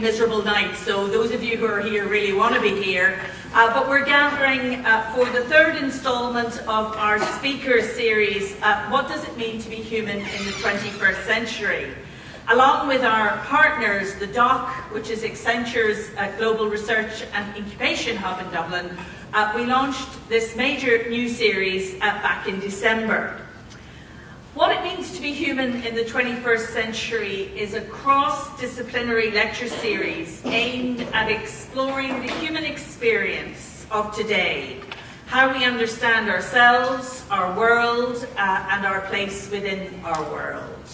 miserable night, so those of you who are here really want to be here. Uh, but we're gathering uh, for the third instalment of our speaker series, uh, What Does It Mean to Be Human in the 21st Century? Along with our partners, the Dock, which is Accenture's uh, Global Research and Incubation Hub in Dublin, uh, we launched this major new series uh, back in December. What it means to be human in the 21st century is a cross-disciplinary lecture series aimed at exploring the human experience of today, how we understand ourselves, our world, uh, and our place within our world.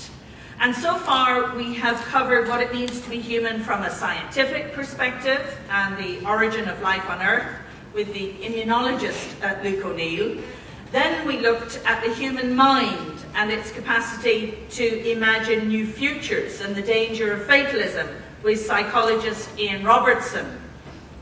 And so far, we have covered what it means to be human from a scientific perspective and the origin of life on Earth with the immunologist uh, Luke O'Neill. Then we looked at the human mind and its capacity to imagine new futures and the danger of fatalism with psychologist Ian Robertson.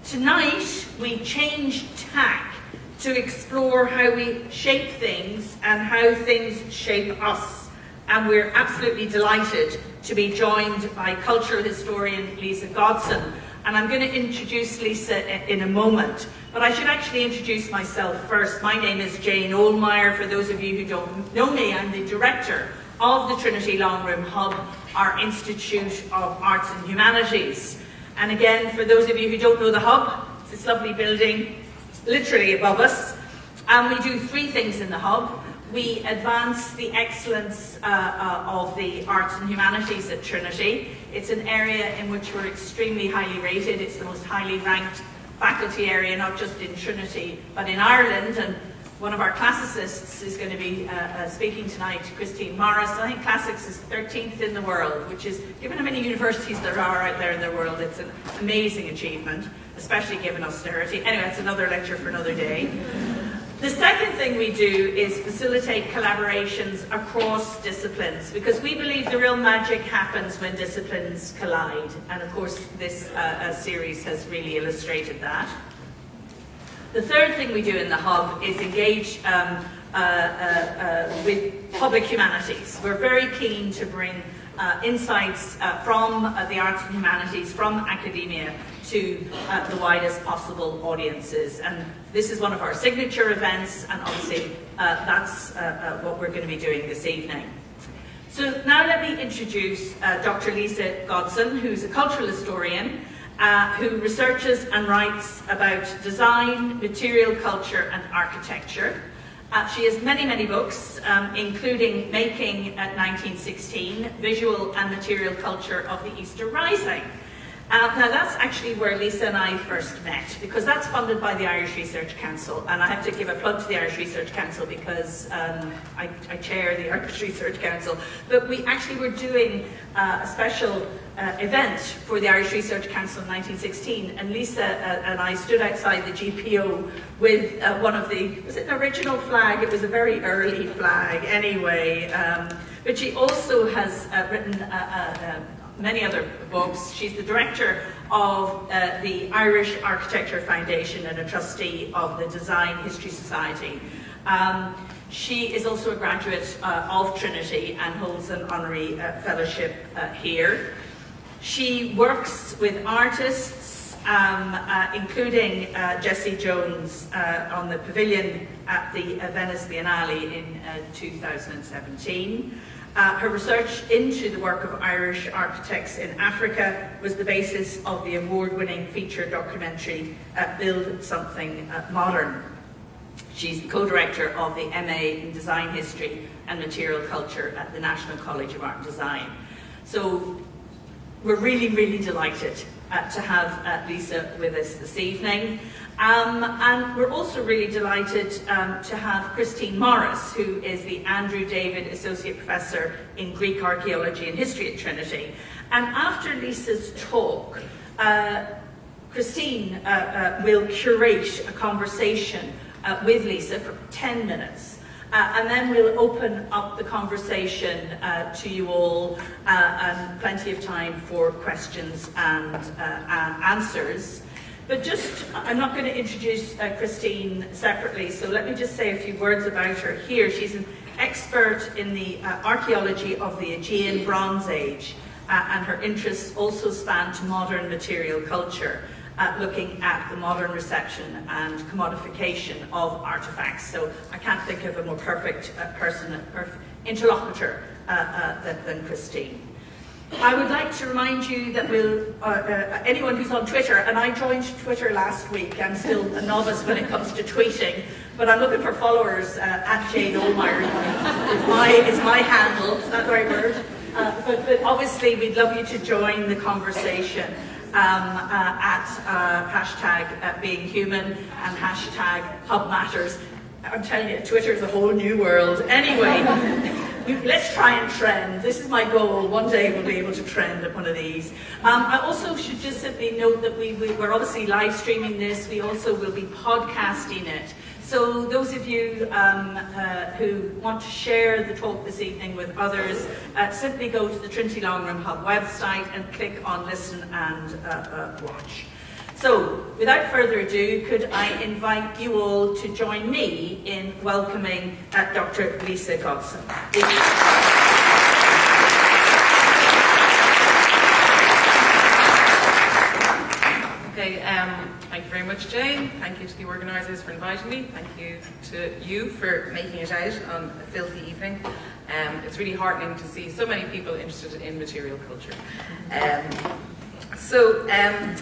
Tonight, we change tack to explore how we shape things and how things shape us. And we're absolutely delighted to be joined by cultural historian Lisa Godson. And I'm going to introduce Lisa in a moment. But I should actually introduce myself first. My name is Jane Ohlmeyer. For those of you who don't know me, I'm the director of the Trinity Long Room Hub, our Institute of Arts and Humanities. And again, for those of you who don't know the Hub, it's this lovely building literally above us. And we do three things in the Hub. We advance the excellence uh, uh, of the arts and humanities at Trinity. It's an area in which we're extremely highly rated. It's the most highly ranked faculty area, not just in Trinity, but in Ireland. And one of our classicists is going to be uh, uh, speaking tonight, Christine Morris. I think classics is 13th in the world, which is, given how many universities there are out there in the world, it's an amazing achievement, especially given austerity. Anyway, it's another lecture for another day. The second thing we do is facilitate collaborations across disciplines because we believe the real magic happens when disciplines collide. And of course, this uh, uh, series has really illustrated that. The third thing we do in the Hub is engage um, uh, uh, uh with public humanities. We're very keen to bring insights from the arts and humanities, from academia, to the widest possible audiences. And this is one of our signature events, and obviously uh, that's uh, uh what we're going to be doing this evening. So now let me introduce uh, Dr. Lisa Godson, who's a cultural historian, uh, who researches and writes about design, material culture, and architecture. Uh, she has many, many books, um, including Making at 1916, Visual and Material Culture of the Easter Rising, uh, now that's actually where Lisa and I first met because that's funded by the Irish Research Council and I have to give a plug to the Irish Research Council because um, I, I, chair the Irish Research Council but we actually were doing uh, a special uh, event for the Irish Research Council in 1916 and Lisa uh, and I stood outside the GPO with uh, one of the, was it an original flag? It was a very early flag anyway um, but she also has written many other books. She's the director of uh, the Irish Architecture Foundation and a trustee of the Design History Society. Um, she is also a graduate uh, of Trinity and holds an honorary uh, fellowship uh, here. She works with artists, um, uh, including uh, Jesse Jones on the pavilion at the Venice Biennale in 2017. Uh, her research into the work of Irish architects in Africa was the basis of the award-winning feature documentary uh, Build Something uh, Modern. She's the co-director of the MA in Design History and Material Culture at the National College of Art and Design. So we're really, really delighted uh, to have uh, Lisa with us this evening. Um, and we're also really delighted um, to have Christine Morris, who is the Andrew David Associate Professor in Greek Archaeology and History at Trinity. And after Lisa's talk, uh, Christine uh, uh, will curate a conversation uh, with Lisa for 10 minutes. Uh, and then we'll open up the conversation uh, to you all uh, and plenty of time for questions and answers. But just, I'm not going to introduce uh, Christine separately, so let me just say a few words about her here. She's an expert in the uh, archaeology of the Aegean Bronze Age, uh, and her interests also span to modern material culture, uh, looking at the modern reception and commodification of artefacts. So I can't think of a more perfect uh, person, perfect interlocutor uh, uh, than, Christine. I would like to remind you that we'll, uh, uh, anyone who's on Twitter, and I joined Twitter last week, I'm still a novice when it comes to tweeting, but I'm looking for followers uh, at Jane Ohlmeyer is my, is my handle, is that the right word? But, but, obviously we'd love you to join the conversation um, uh, at uh, hashtag being human and hashtag hub matters. I'm telling you, Twitter is a whole new world. Anyway, let's try and trend. This is my goal. One day we'll be able to trend at one of these. Um, I also should just simply note that we, we, we're obviously live streaming this. We also will be podcasting it. So those of you um, uh, who want to share the talk this evening with others, uh, simply go to the Trinity Long Room Hub website and click on listen and uh, uh watch. So, without further ado, could I invite you all to join me in welcoming uh, Dr. Lisa Godson. Okay, um, thank you very much, Jane. Thank you to the organisers for inviting me. Thank you to you for making it out on a filthy evening. Um, it's really heartening to see so many people interested in material culture. Um, so, um,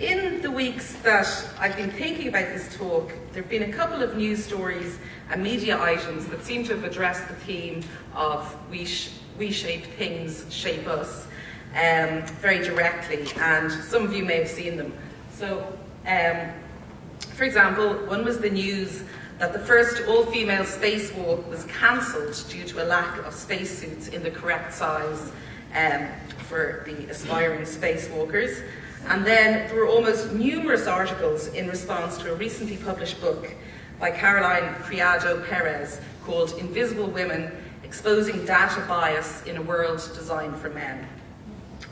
in the weeks that I've been thinking about this talk, there have been a couple of news stories and media items that seem to have addressed the theme of we, sh we shape things, shape us, um, very directly, and some of you may have seen them. So, um, for example, one was the news that the first all-female spacewalk was cancelled due to a lack of spacesuits in the correct size um, for the aspiring spacewalkers. And then there were almost numerous articles in response to a recently published book by Caroline Criado Perez called Invisible Women Exposing Data Bias in a World Designed for Men.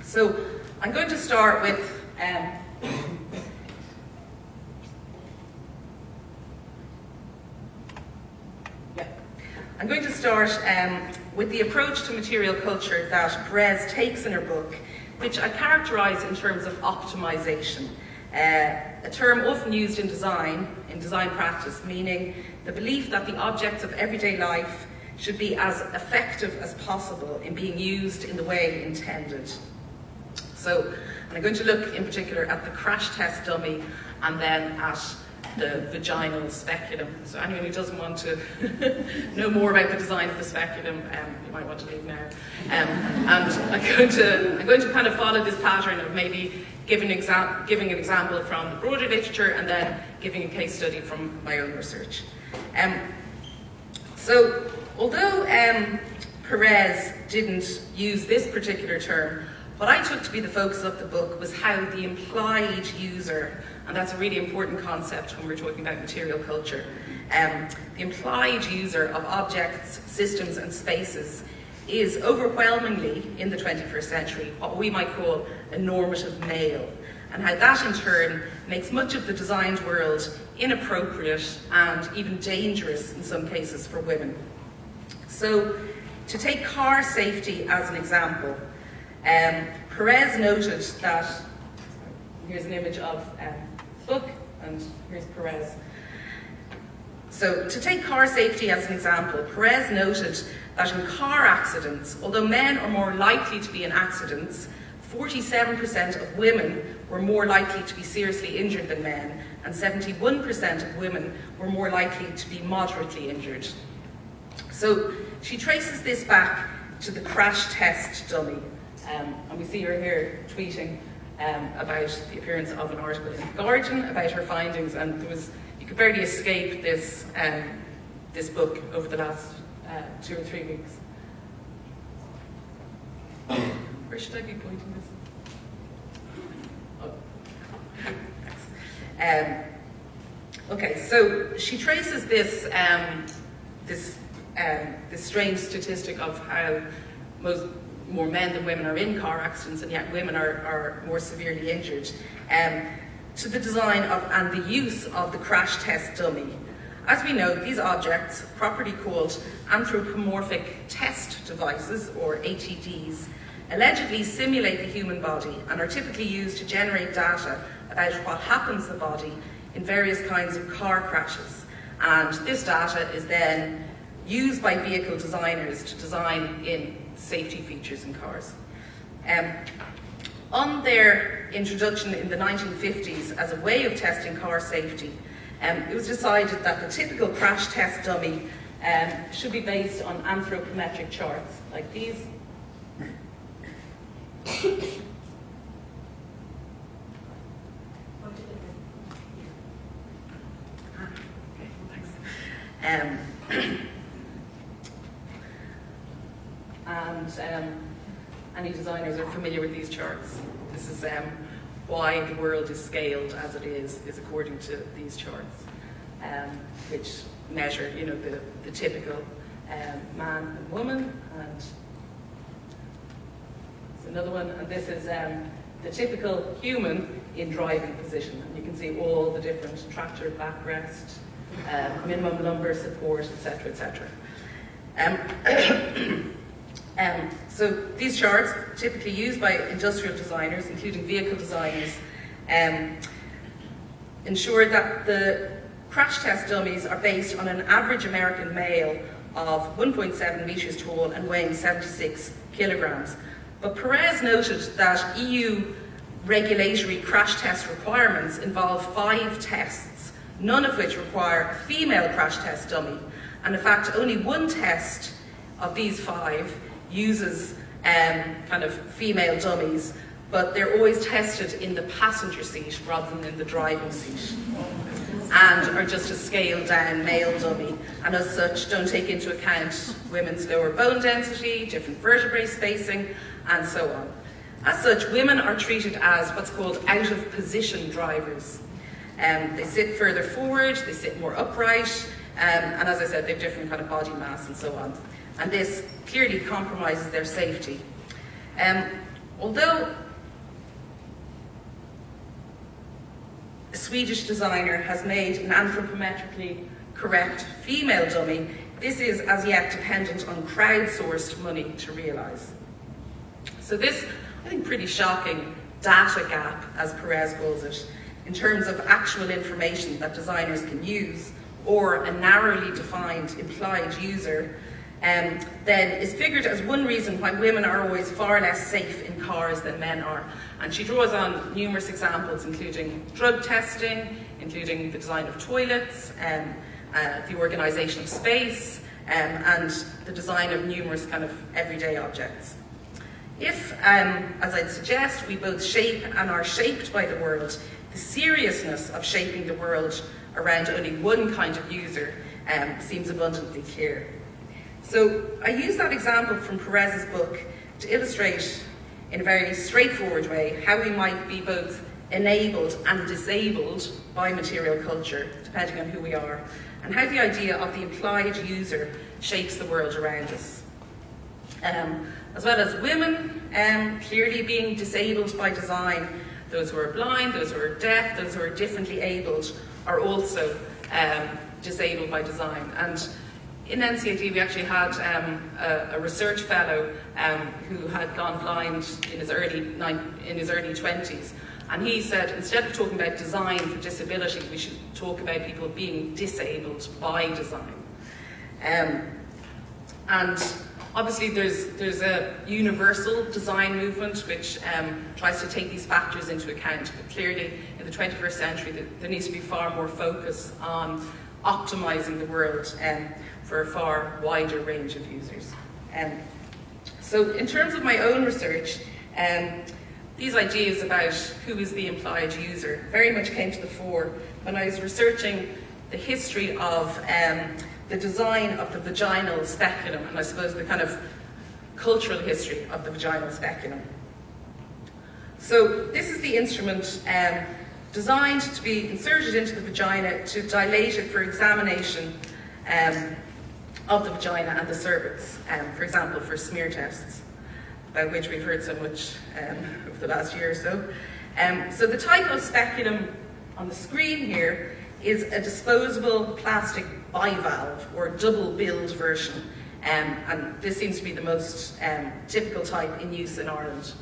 So I'm going to start with um, I'm going to start um, with the approach to material culture that Perez takes in her book which I characterise in terms of optimisation, uh, a term often used in design, in design practice, meaning the belief that the objects of everyday life should be as effective as possible in being used in the way intended. So, I'm going to look in particular at the crash test dummy and then at the vaginal speculum. So anyone who doesn't want to know more about the design of the speculum, um, you might want to leave now. Um, and I'm going, to, I'm going to kind of follow this pattern of maybe giving, giving an example from the broader literature and then giving a case study from my own research. Um, so although um, Perez didn't use this particular term, what I took to be the focus of the book was how the implied user and that's a really important concept when we're talking about material culture. Um, the implied user of objects, systems, and spaces is overwhelmingly, in the 21st century, what we might call a normative male, and how that in turn makes much of the designed world inappropriate and even dangerous in some cases for women. So, to take car safety as an example, um, Perez noted that, here's an image of um, book, and here's Perez. So, to take car safety as an example, Perez noted that in car accidents, although men are more likely to be in accidents, 47% of women were more likely to be seriously injured than men, and 71% of women were more likely to be moderately injured. So she traces this back to the crash test dummy. Um, and we see her here tweeting um, about the appearance of an article in The Guardian about her findings, and there was you could barely escape this um, this book over the last uh, two or three weeks. Where should I be pointing this? Oh. Um, okay, so she traces this um, this um, this strange statistic of how most more men than women are in car accidents, and yet women are, are more severely injured, um, to the design of and the use of the crash test dummy. As we know, these objects, properly called anthropomorphic test devices, or ATDs, allegedly simulate the human body and are typically used to generate data about what happens to the body in various kinds of car crashes. And this data is then used by vehicle designers to design in safety features in cars. Um, on their introduction in the 1950s as a way of testing car safety, um, it was decided that the typical crash test dummy um, should be based on anthropometric charts like these. Um, and um, any designers are familiar with these charts. This is um, why the world is scaled as it is, is according to these charts, um, which measure, you know, the, the typical um, man and woman. And it's another one, and this is um, the typical human in driving position. And you can see all the different tractor backrest, um, minimum lumbar support, etc., etc. Um, so these charts, typically used by industrial designers, including vehicle designers, um, ensure that the crash test dummies are based on an average American male of 1.7 metres tall and weighing 76 kilograms. But Perez noted that EU regulatory crash test requirements involve five tests, none of which require a female crash test dummy. And in fact, only one test of these five uses um, kind of female dummies, but they're always tested in the passenger seat rather than in the driving seat. And are just a scaled down male dummy, and as such don't take into account women's lower bone density, different vertebrae spacing, and so on. As such, women are treated as what's called out of position drivers. Um, they sit further forward, they sit more upright, um, and as I said, they have different kind of body mass and so on and this clearly compromises their safety. Um, although a Swedish designer has made an anthropometrically correct female dummy, this is as yet dependent on crowdsourced money to realise. So this, I think, pretty shocking data gap, as Perez calls it, in terms of actual information that designers can use, or a narrowly defined implied user um, then is figured as one reason why women are always far less safe in cars than men are. And she draws on numerous examples, including drug testing, including the design of toilets, um, uh, the organisation of space, um, and the design of numerous kind of everyday objects. If, um, as I'd suggest, we both shape and are shaped by the world, the seriousness of shaping the world around only one kind of user um, seems abundantly clear. So I use that example from Perez's book to illustrate in a very straightforward way how we might be both enabled and disabled by material culture, depending on who we are, and how the idea of the implied user shapes the world around us. Um, as well as women um, clearly being disabled by design, those who are blind, those who are deaf, those who are differently abled are also um, disabled by design. And in NCAD, we actually had um, a, a, research fellow um, who had gone blind in his early in his early twenties, and he said instead of talking about design for disability, we should talk about people being disabled by design. Um, and obviously, there's there's a universal design movement which um, tries to take these factors into account. But clearly, in the 21st century, there needs to be far more focus on optimizing the world. For a far wider range of users. Um, so in terms of my own research, um, these ideas about who is the implied user very much came to the fore when I was researching the history of um, the design of the vaginal speculum and I suppose the kind of cultural history of the vaginal speculum. So this is the instrument um, designed to be inserted into the vagina to dilate it for examination um, of the vagina and the cervix, um, for example, for smear tests, about which we've heard so much um, over the last year or so. Um, so the type of speculum on the screen here is a disposable plastic bivalve or double billed version. Um, and this seems to be the most um, typical type in use in Ireland.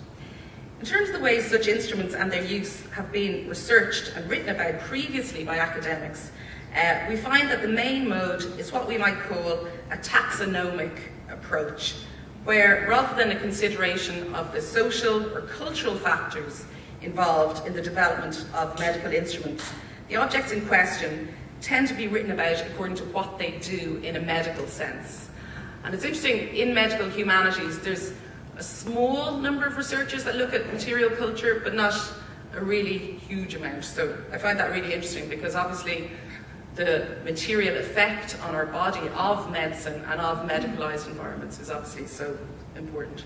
In terms of the ways such instruments and their use have been researched and written about previously by academics, uh, we find that the main mode is what we might call a taxonomic approach, where rather than a consideration of the social or cultural factors involved in the development of medical instruments, the objects in question tend to be written about according to what they do in a medical sense. And it's interesting, in medical humanities, there's a small number of researchers that look at material culture, but not a really huge amount. So I find that really interesting because obviously the material effect on our body of medicine and of medicalized environments is obviously so important.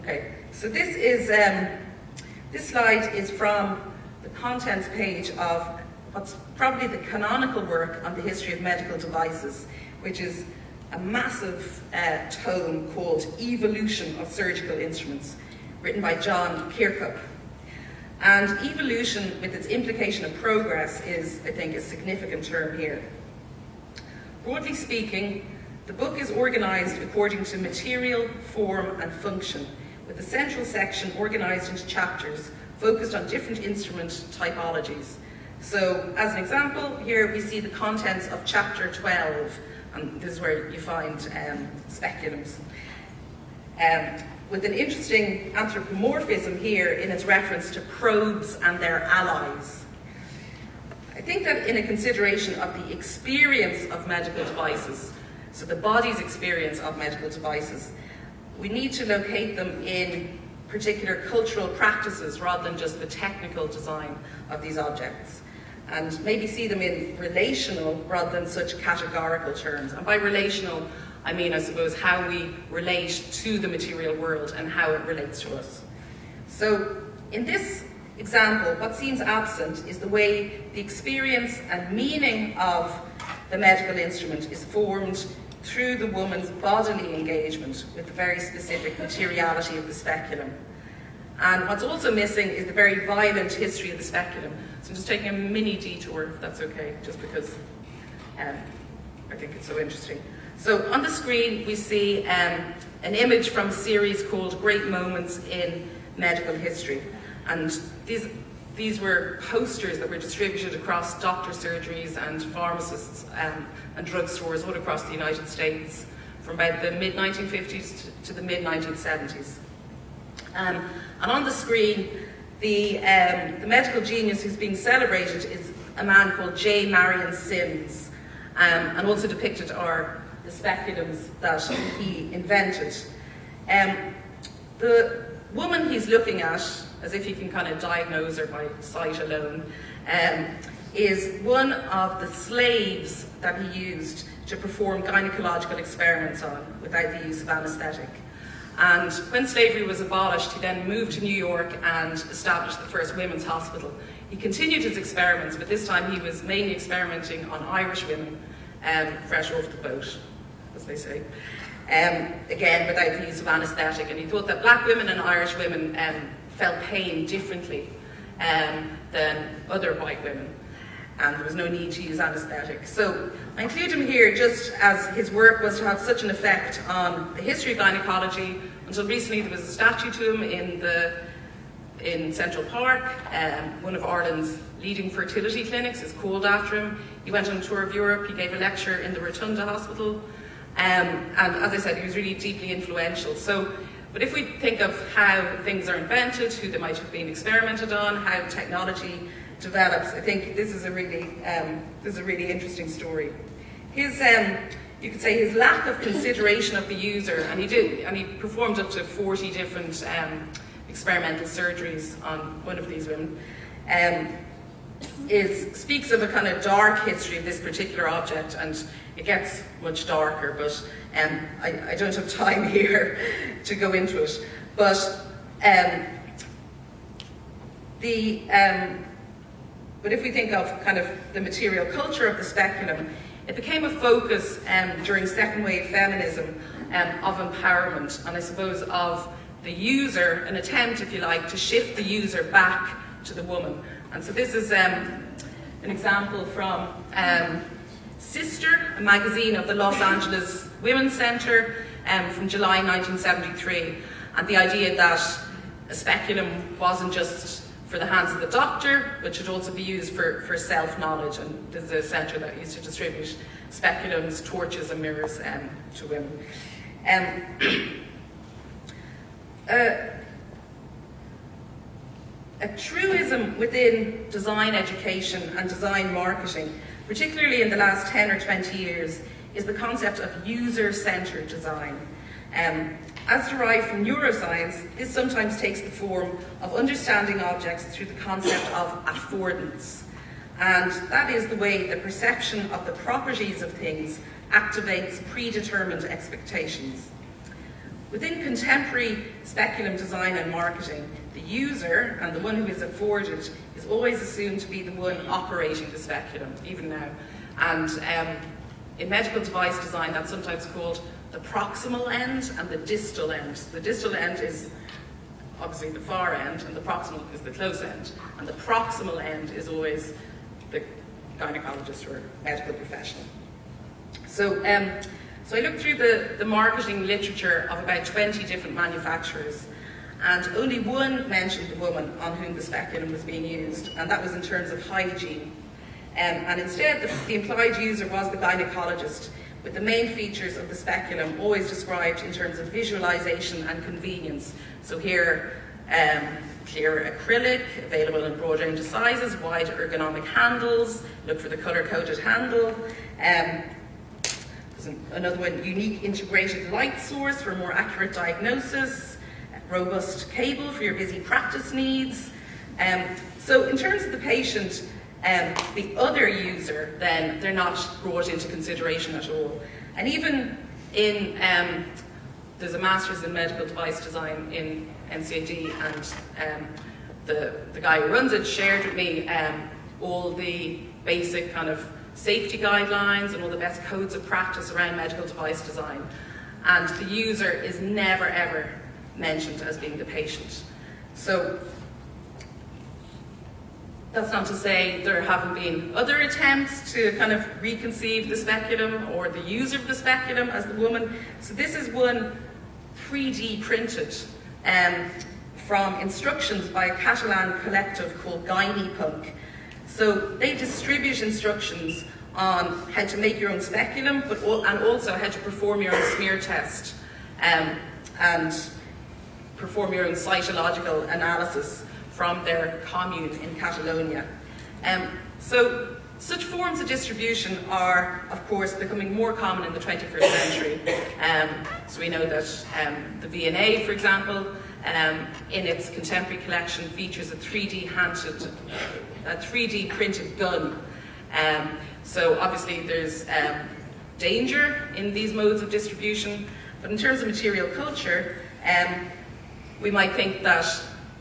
Okay, so this is um, this slide is from the contents page of what's probably the canonical work on the history of medical devices, which is a massive uh, tome called Evolution of Surgical Instruments, written by John Kirkup. And evolution, with its implication of progress, is, I think, a significant term here. Broadly speaking, the book is organised according to material, form and function, with the central section organised into chapters focused on different instrument typologies. So, as an example, here we see the contents of chapter 12, and this is where you find um, speculums. Um, with an interesting anthropomorphism here in its reference to probes and their allies. I think that in a consideration of the experience of medical devices, so the body's experience of medical devices, we need to locate them in particular cultural practices rather than just the technical design of these objects. And maybe see them in relational rather than such categorical terms. And by relational, I mean, I suppose, how we relate to the material world and how it relates to us. So, in this example, what seems absent is the way the experience and meaning of the medical instrument is formed through the woman's bodily engagement with the very specific materiality of the speculum. And what's also missing is the very violent history of the speculum. So I'm just taking a mini detour, if that's okay, just because um, I think it's so interesting. So on the screen we see um, an image from a series called Great Moments in Medical History. And these, these were posters that were distributed across doctor surgeries and pharmacists um, and drugstores all across the United States from about the mid-1950s to, to, the mid-1970s. Um, and on the screen, the, um, the medical genius who's being celebrated is a man called J. Marion Sims. Um, and also depicted are the speculums that he invented. Um, the woman he's looking at, as if you can kind of diagnose her by sight alone, um, is one of the slaves that he used to perform gynecological experiments on without the use of anaesthetic. And when slavery was abolished, he then moved to New York and established the first women's hospital. He continued his experiments, but this time he was mainly experimenting on Irish women um, fresh off the boat as they say. Um, again, without the use of anaesthetic, and he thought that black women and Irish women um, felt pain differently um, than other white women, and there was no need to use anaesthetic. So I include him here just as his work was to have such an effect on the history of gynecology. Until recently, there was a statue to him in the in Central Park. Um, one of Ireland's leading fertility clinics is called after him. He went on a tour of Europe. He gave a lecture in the Rotunda Hospital. Um, and as I said, he was really deeply influential. So, but if we think of how things are invented, who they might have been experimented on, how technology develops, I think this is a really, um, this is a really interesting story. His, um, you could say, his lack of consideration of the user, and he did, and he performed up to 40 different um, experimental surgeries on one of these women. Um, is speaks of a kind of dark history of this particular object, and it gets much darker, but um, I, I, don't have time here to go into it. But um, the um, but if we think of kind of the material culture of the speculum, it became a focus um, during second wave feminism um, of empowerment, and I suppose of the user, an attempt, if you like, to shift the user back to the woman. And so this is um, an example from um, Sister, a magazine of the Los Angeles Women's Center um, from July 1973, and the idea that a speculum wasn't just for the hands of the doctor, but should also be used for, for self-knowledge, and there's a centre that used to distribute speculums, torches and mirrors um, to women. Um, uh, a truism within design education and design marketing, particularly in the last 10 or 20 years, is the concept of user-centered design. Um, as derived from neuroscience, this sometimes takes the form of understanding objects through the concept of affordance. And that is the way the perception of the properties of things activates predetermined expectations. Within contemporary speculum design and marketing, the user and the one who is afforded is always assumed to be the one operating the speculum, even now. And um, in medical device design, that's sometimes called the proximal end and the distal end. The distal end is obviously the far end, and the proximal is the close end. And the proximal end is always the gynecologist or medical professional. So, um, so I looked through the, the marketing literature of about 20 different manufacturers, and only one mentioned the woman on whom the speculum was being used, and that was in terms of hygiene. Um, and instead, the, the implied user was the gynecologist, with the main features of the speculum always described in terms of visualization and convenience. So here, um, clear acrylic, available in a broad range of sizes, wide ergonomic handles, look for the color-coded handle. Um, there's another one, unique integrated light source for more accurate diagnosis, robust cable for your busy practice needs. Um, so in terms of the patient, um, the other user, then they're not brought into consideration at all. And even in, um, there's a master's in medical device design in NCAD, and um, the, the guy who runs it shared with me um, all the basic kind of safety guidelines and all the best codes of practice around medical device design. And the user is never ever mentioned as being the patient. So that's not to say there haven't been other attempts to kind of reconceive the speculum or the user of the speculum as the woman. So this is one 3D printed um, from instructions by a Catalan collective called Punk. So they distribute instructions on how to make your own speculum, but and also how to perform your own smear test um, and perform your own cytological analysis from their commune in Catalonia. Um, so such forms of distribution are, of course, becoming more common in the 21st century. Um, so we know that um, the V&A, for example, um, in its contemporary collection features a 3D handed, a 3D printed gun. Um, so obviously there's um, danger in these modes of distribution, but in terms of material culture, um, we might think that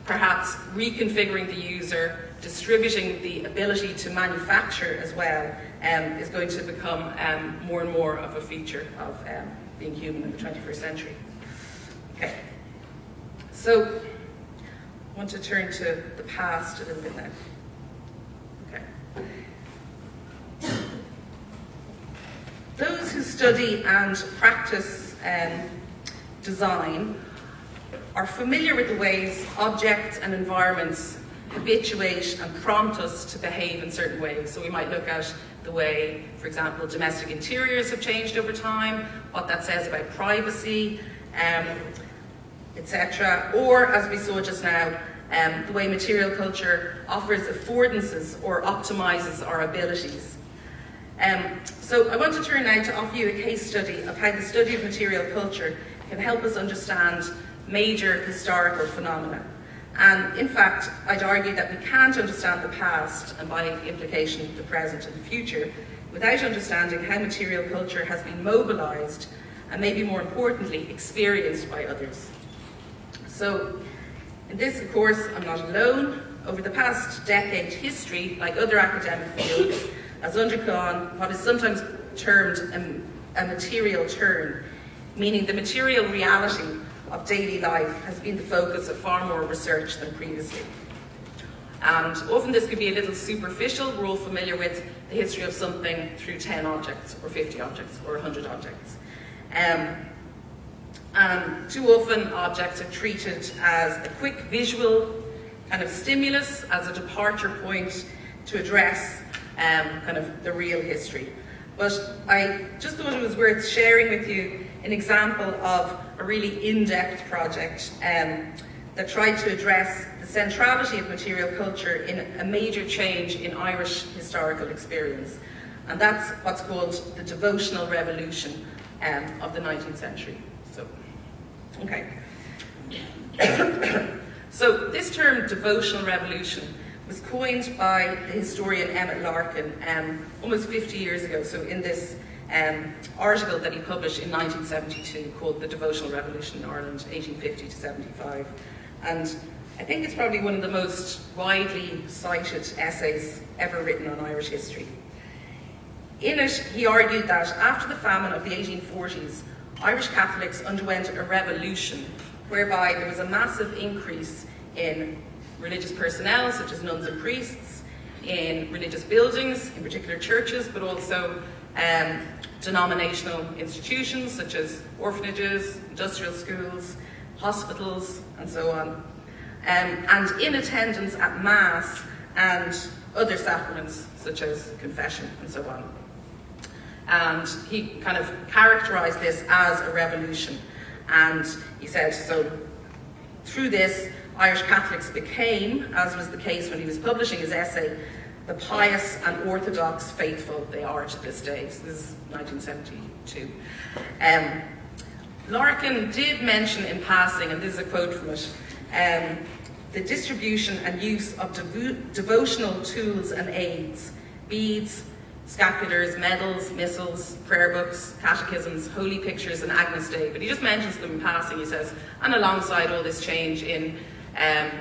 perhaps reconfiguring the user, distributing the ability to manufacture as well um, is going to become um, more and more of a feature of um, being human in the 21st century. Okay, so I want to turn to the past a little bit now. Okay. Those who study and practice um, design are familiar with the ways objects and environments habituate and prompt us to behave in certain ways. So we might look at the way, for example, domestic interiors have changed over time, what that says about privacy, um, etc. Or, as we saw just now, um, the way material culture offers affordances or optimizes our abilities. Um, so I want to turn now to offer you a case study of how the study of material culture can help us understand major historical phenomena. And in fact, I'd argue that we can't understand the past, and by implication the present and the future, without understanding how material culture has been mobilised and maybe more importantly, experienced by others. So, in this, of course, I'm not alone. Over the past decade, history, like other academic fields, has undergone what is sometimes termed a, a material turn, meaning the material reality of daily life has been the focus of far more research than previously. And often this could be a little superficial. We're all familiar with the history of something through 10 objects, or 50 objects, or 100 objects. Um, and too often objects are treated as a quick visual kind of stimulus, as a departure point to address um, kind of the real history. But I just thought it was worth sharing with you an example of a really in-depth project um, that tried to address the centrality of material culture in a major change in Irish historical experience. And that's what's called the devotional revolution um, of the 19th century. So, okay. so this term, devotional revolution, was coined by the historian Emmett Larkin um, almost 50 years ago. So in this um, article that he published in 1972 called The Devotional Revolution in Ireland, 1850 to 75. And I think it's probably one of the most widely cited essays ever written on Irish history. In it, he argued that after the famine of the 1840s, Irish Catholics underwent a revolution whereby there was a massive increase in religious personnel, such as nuns and priests, in religious buildings, in particular churches, but also um, denominational institutions such as orphanages, industrial schools, hospitals, and so on. Um, and in attendance at Mass and other sacraments such as confession and so on. And he kind of characterized this as a revolution. And he said, so through this, Irish Catholics became, as was the case when he was publishing his essay, the pious and orthodox faithful they are to this day. So this is 1972. Um, Larkin did mention in passing, and this is a quote from it, um, the distribution and use of devo devotional tools and aids, beads, scapulars, medals, missals, prayer books, catechisms, holy pictures, and Agnus Dei. But he just mentions them in passing, he says, and alongside all this change in um,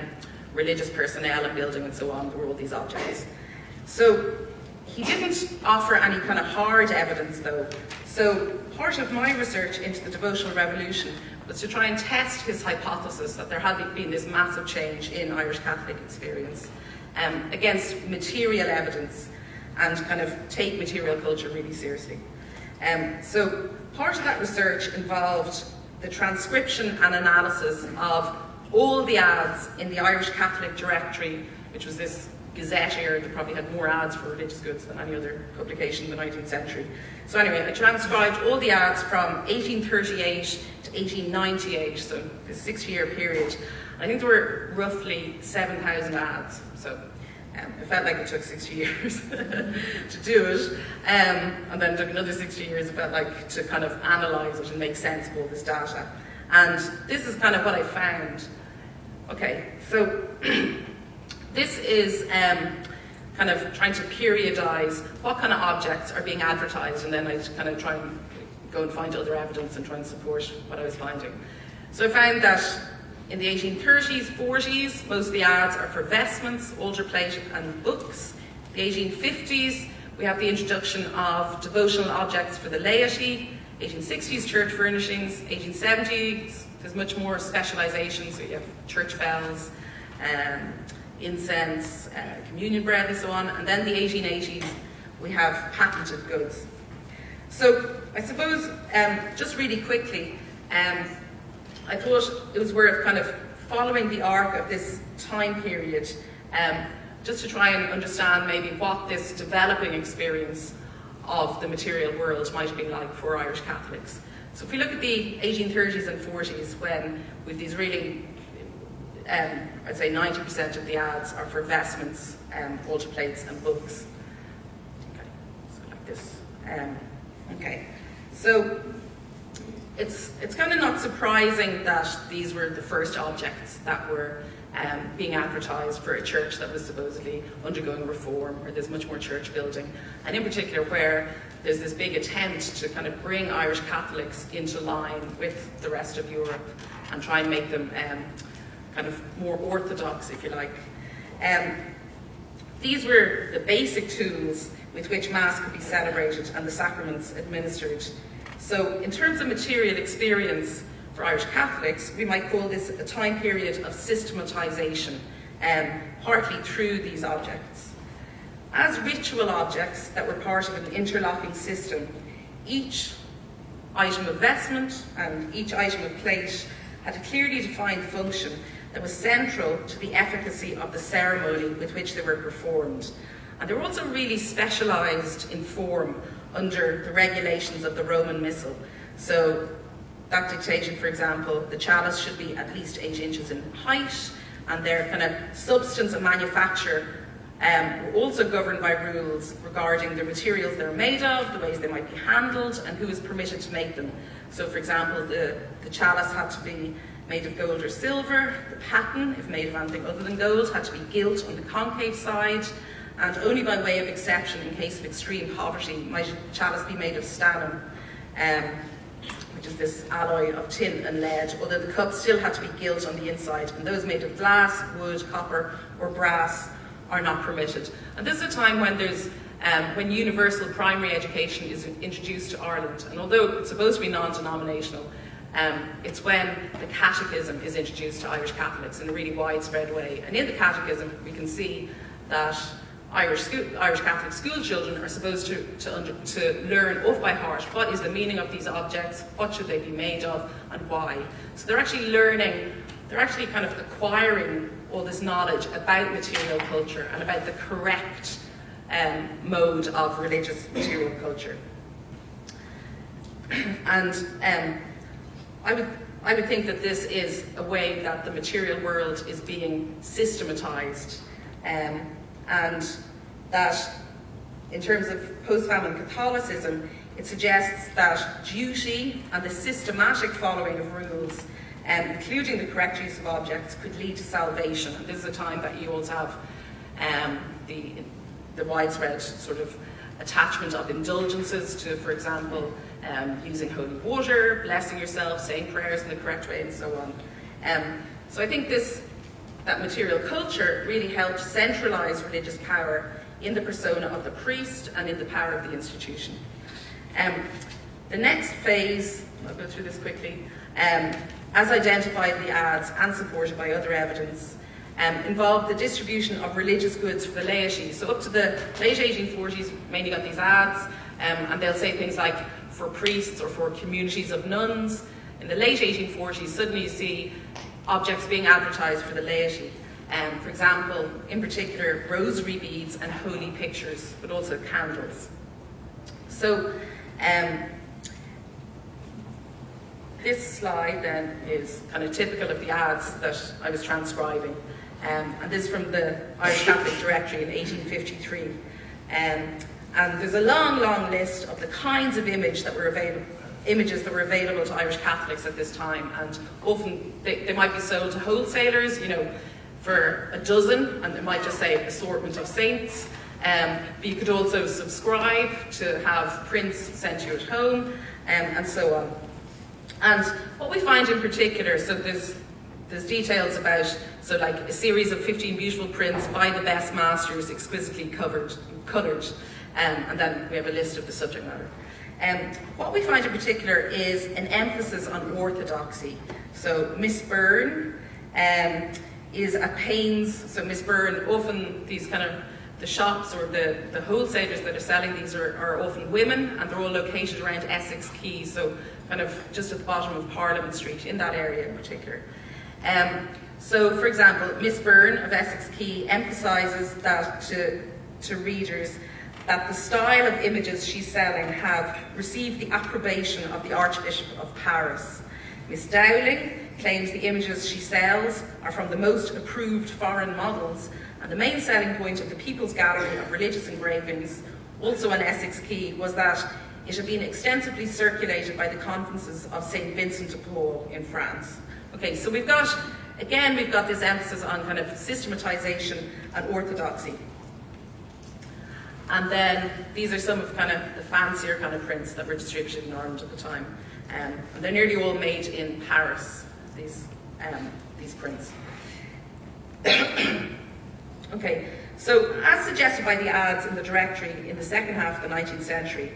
religious personnel and building and so on, there were all these objects. So he didn't offer any kind of hard evidence though. So part of my research into the devotional revolution was to try and test his hypothesis that there had been this massive change in Irish Catholic experience um, against material evidence and kind of take material culture really seriously. Um, so part of that research involved the transcription and analysis of all the ads in the Irish Catholic Directory, which was this gazetteer that probably had more ads for religious goods than any other publication in the 19th century. So anyway, I transcribed all the ads from 1838 to 1898, so a six-year period. I think there were roughly 7,000 ads, so um, it felt like it took 60 years to do it. Um, and then took another 60 years, it felt like, to kind of analyse it and make sense of all this data. And this is kind of what I found. Okay, so This is um, kind of trying to periodise what kind of objects are being advertised and then I kind of try and go and find other evidence and try and support what I was finding. So I found that in the 1830s, 40s, most of the ads are for vestments, altar plate and books. The 1850s, we have the introduction of devotional objects for the laity. 1860s, church furnishings. 1870s, there's much more specialisation, so you have church bells. Um, incense, uh, communion bread and so on. And then the 1880s, we have patented goods. So I suppose, um, just really quickly, um, I thought it was worth kind of following the arc of this time period, um, just to try and understand maybe what this developing experience of the material world might have been like for Irish Catholics. So if we look at the 1830s and 40s, when with these really um, I'd say 90% of the ads are for vestments, um, altar plates and books. Okay, so like this. Um, okay, so it's, it's kind of not surprising that these were the first objects that were um, being advertised for a church that was supposedly undergoing reform or there's much more church building. And in particular where there's this big attempt to kind of bring Irish Catholics into line with the rest of Europe and try and make them um, kind of more orthodox, if you like. Um, these were the basic tools with which Mass could be celebrated and the sacraments administered. So in terms of material experience for Irish Catholics, we might call this a time period of systematisation um, partly through these objects. As ritual objects that were part of an interlocking system, each item of vestment and each item of plate had a clearly defined function that was central to the efficacy of the ceremony with which they were performed. And they were also really specialised in form under the regulations of the Roman Missal. So that dictated, for example, the chalice should be at least eight inches in height, and their kind of substance and manufacture um, were also governed by rules regarding the materials they're made of, the ways they might be handled, and who is permitted to make them. So, for example, the, the chalice had to be made of gold or silver, the pattern, if made of anything other than gold, had to be gilt on the concave side, and only by way of exception, in case of extreme poverty, might chalice be made of stannum. Um, which is this alloy of tin and lead, although the cup still had to be gilt on the inside, and those made of glass, wood, copper, or brass are not permitted. And this is a time when there's um, when universal primary education is introduced to Ireland, and although it's supposed to be non-denominational, um, it's when the catechism is introduced to Irish Catholics in a really widespread way. And in the catechism, we can see that Irish, school, Irish Catholic school children are supposed to, to, under, to learn off by heart what is the meaning of these objects, what should they be made of, and why. So they're actually learning, they're actually kind of acquiring all this knowledge about material culture and about the correct um, mode of religious material culture. and um, I would I would think that this is a way that the material world is being systematized um, and that in terms of post-famine Catholicism, it suggests that duty and the systematic following of rules, um, including the correct use of objects, could lead to salvation. And this is a time that you also have um, the, the widespread sort of attachment of indulgences to, for example, um, using holy water, blessing yourself, saying prayers in the correct way, and so on. Um, so I think this that material culture really helped centralize religious power in the persona of the priest and in the power of the institution. Um, the next phase, I'll go through this quickly, um, as identified in the ads and supported by other evidence, um, involved the distribution of religious goods for the laity. So up to the late 1840s, mainly got these ads, um, and they'll say things like for priests or for communities of nuns. In the late 1840s, suddenly you see objects being advertised for the laity. Um, for example, in particular, rosary beads and holy pictures, but also candles. So, um, this slide then is kind of typical of the ads that I was transcribing. Um, and this is from the Irish Catholic Directory in 1853. Um, and there's a long, long list of the kinds of image that were available, images that were available to Irish Catholics at this time. And often they, they might be sold to wholesalers, you know, for a dozen, and it might just say assortment of saints. Um, but you could also subscribe to have prints sent to you at home, um, and so on. And what we find in particular, so there's there's details about, so like a series of 15 beautiful prints by the best masters, exquisitely covered, coloured, um, and then we have a list of the subject matter. Um, what we find in particular is an emphasis on orthodoxy. So Miss Byrne um, is at pains, so Miss Byrne, often these kind of the shops or the, the wholesalers that are selling these are, are often women and they're all located around Essex Quay, so kind of just at the bottom of Parliament Street, in that area in particular. Um, so, for example, Miss Byrne of Essex Quay emphasises that to, to readers that the style of images she's selling have received the approbation of the Archbishop of Paris. Miss Dowling claims the images she sells are from the most approved foreign models, and the main selling point of the People's Gallery of Religious Engravings, also on Essex Quay, was that it had been extensively circulated by the conferences of St. Vincent de Paul in France. Okay, so we've got, again, we've got this emphasis on kind of systematization and orthodoxy. And then these are some of kind of the fancier kind of prints that were distributed in Ireland at the time. Um, and they're nearly all made in Paris, these, um, these prints. okay, so as suggested by the ads in the directory in the second half of the 19th century,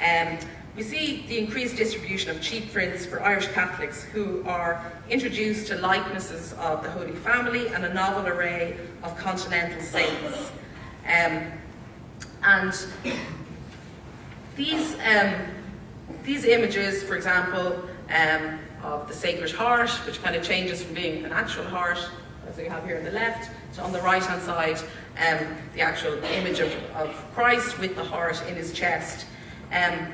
um, we see the increased distribution of cheap prints for Irish Catholics who are introduced to likenesses of the Holy Family and a novel array of continental saints. Um, and these, um, these images, for example, um, of the Sacred Heart, which kind of changes from being an actual heart, as we have here on the left, to on the right-hand side, um, the actual image of, of, Christ with the heart in his chest. Um,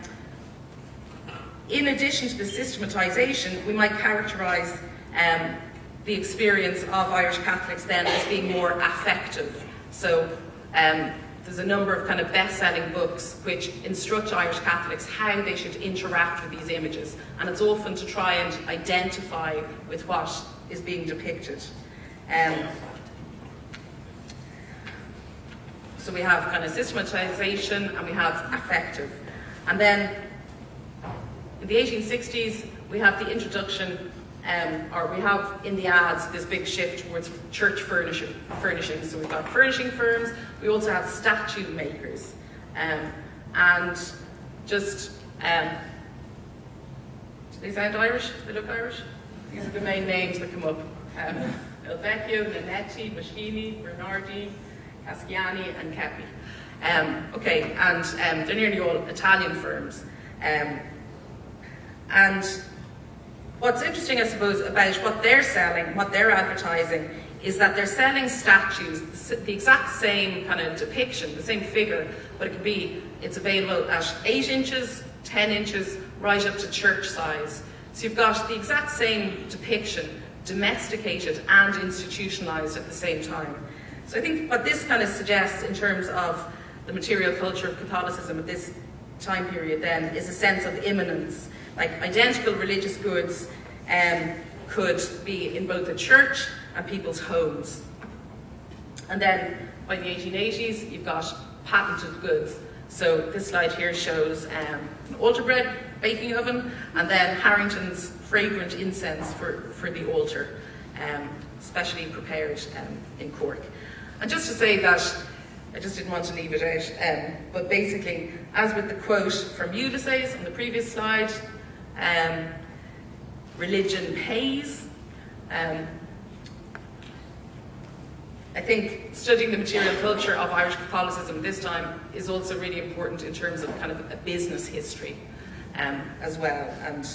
in addition to the systematisation, we might characterise um, the experience of Irish Catholics then as being more affective. So um, there's a number of kind of best-selling books which instruct Irish Catholics how they should interact with these images, and it's often to try and identify with what is being depicted. Um, so we have kind of systematization and we have affective. And then in the 1860s, we have the introduction, um, or we have in the ads this big shift towards church furnishing. furnishing. So we've got furnishing firms, we also have statue makers. Um, and just, um, do they sound Irish? Do they look Irish? These are the main names that come up. Um, Vecchio, Nanetti, Moschini, Bernardi, Casciani, and Kepi. Um, okay, and um, they're nearly all Italian firms. Um, and what's interesting, I suppose, about what they're selling, what they're advertising, is that they're selling statues, the exact same kind of depiction, the same figure, but it could be, it's available at 8 inches, 10 inches, right up to church size. So you've got the exact same depiction, domesticated and institutionalized at the same time. So I think what this kind of suggests in terms of the material culture of Catholicism at this time period then is a sense of immanence like identical religious goods um, could be in both the church and people's homes. And then by the 1880s, you've got patented goods. So this slide here shows um, an altar bread baking oven and then Harrington's fragrant incense for, for the altar, um, specially prepared um, in Cork. And just to say that, I just didn't want to leave it out, um, but basically, as with the quote from Ulysses on the previous slide, um, religion pays. Um, I think studying the material culture of Irish Catholicism this time is also really important in terms of kind of a business history um, as well. And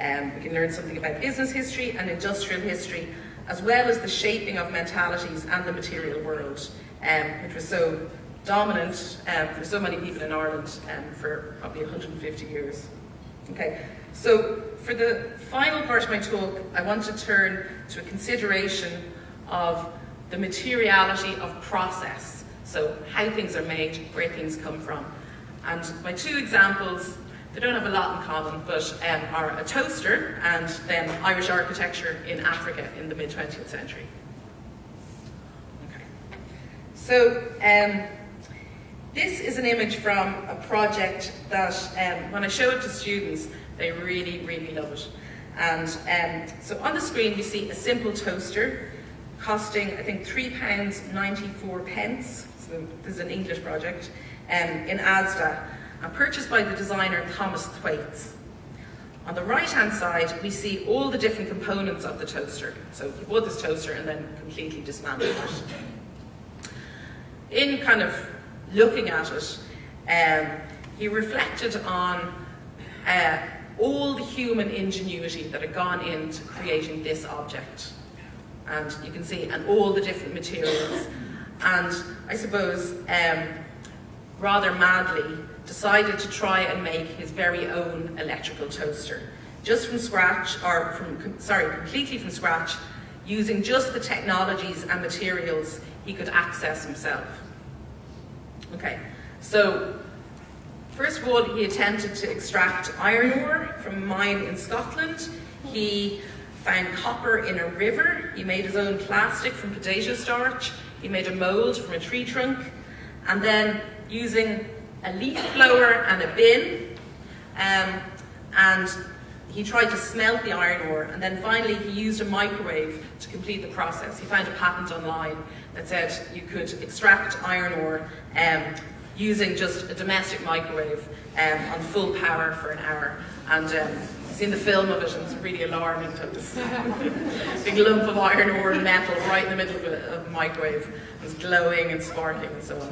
um, we can learn something about business history and industrial history, as well as the shaping of mentalities and the material world, um, which was so dominant um, for so many people in Ireland um, for probably 150 years. Okay, so for the final part of my talk, I want to turn to a consideration of the materiality of process. So how things are made, where things come from. And my two examples, they don't have a lot in common, but um, are a toaster and then Irish architecture in Africa in the mid-20th century. Okay. So um, this is an image from a project that um, when I show it to students, they really, really love it. And um, so on the screen we see a simple toaster costing, I think, £3.94 pence. So this is an English project um, in Asda, and purchased by the designer Thomas Thwaites. On the right-hand side, we see all the different components of the toaster. So he bought this toaster and then completely dismantled it. In kind of looking at it, um, he reflected on uh, all the human ingenuity that had gone into creating this object. And you can see, and all the different materials. And I suppose, um, rather madly, decided to try and make his very own electrical toaster. Just from scratch, or from, sorry, completely from scratch, using just the technologies and materials he could access himself. Okay, so First of all, he attempted to extract iron ore from a mine in Scotland. He found copper in a river. He made his own plastic from potato starch. He made a mould from a tree trunk. And then using a leaf blower and a bin, um, and he tried to smelt the iron ore and then finally he used a microwave to complete the process. He found a patent online that said you could extract iron ore um, using just a domestic microwave um, on full power for an hour. And um, seen the film of it and it's really alarming to this big lump of iron ore and metal right in the middle of a, of a microwave. It was glowing and sparkling and so on.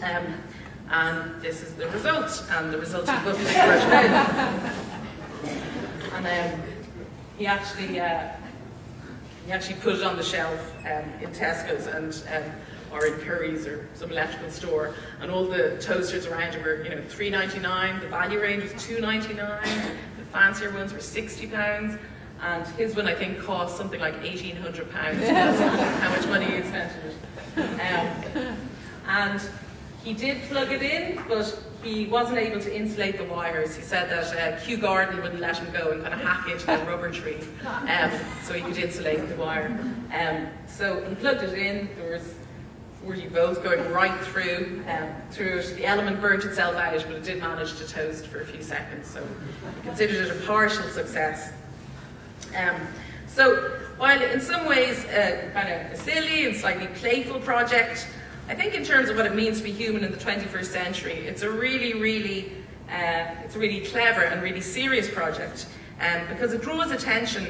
Um, and this is the result, and the result of the book is And um, he actually uh, he actually put it on the shelf um, in Tesco's and um, or in Curry's or some electrical store, and all the toasters around it were, you know, three ninety nine. The value range was two ninety nine. The fancier ones were sixty pounds, and his one I think cost something like eighteen hundred pounds. how much money he spent on it. Um, and he did plug it in, but he wasn't able to insulate the wires. He said that uh, Kew Gardens wouldn't let him go and kind of hack into the rubber tree, um, so he could insulate the wire. Um, so he plugged it in. There was 40 volts going right through um, through it. The element burnt itself out, but it did manage to toast for a few seconds. So he considered it a partial success. Um, so while in some ways uh, kind of a silly and slightly playful project, I think in terms of what it means to be human in the 21st century, it's a really, really, uh, it's a really clever and really serious project um, because it draws attention,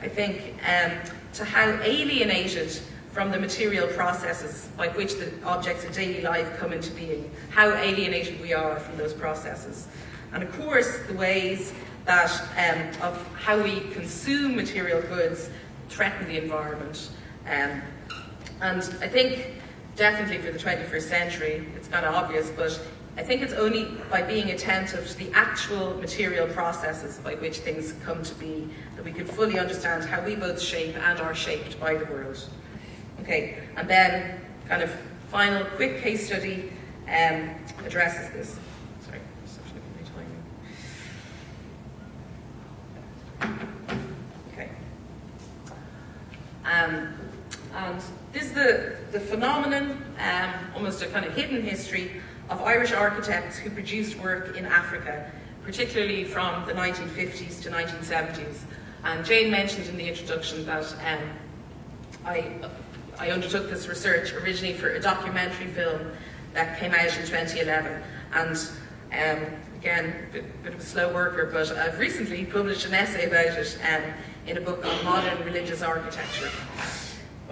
I think, um, to how alienated from the material processes by which the objects of daily life come into being, how alienated we are from those processes. And of course, the ways that um, of how we consume material goods threaten the environment. Um, and I think definitely for the 21st century, it's kind of obvious, but I think it's only by being attentive to the actual material processes by which things come to be that we can fully understand how we both shape and are shaped by the world. Okay, and then kind of final quick case study um, addresses this. Sorry, just Okay. Um, and this is the, the phenomenon, um, almost a kind of hidden history, of Irish architects who produced work in Africa, particularly from the 1950s to 1970s. And Jane mentioned in the introduction that um, I, I undertook this research originally for a documentary film that came out in 2011. And um, again, a bit, bit, of a slow worker, but I've recently published an essay about it um, in a book on modern religious architecture.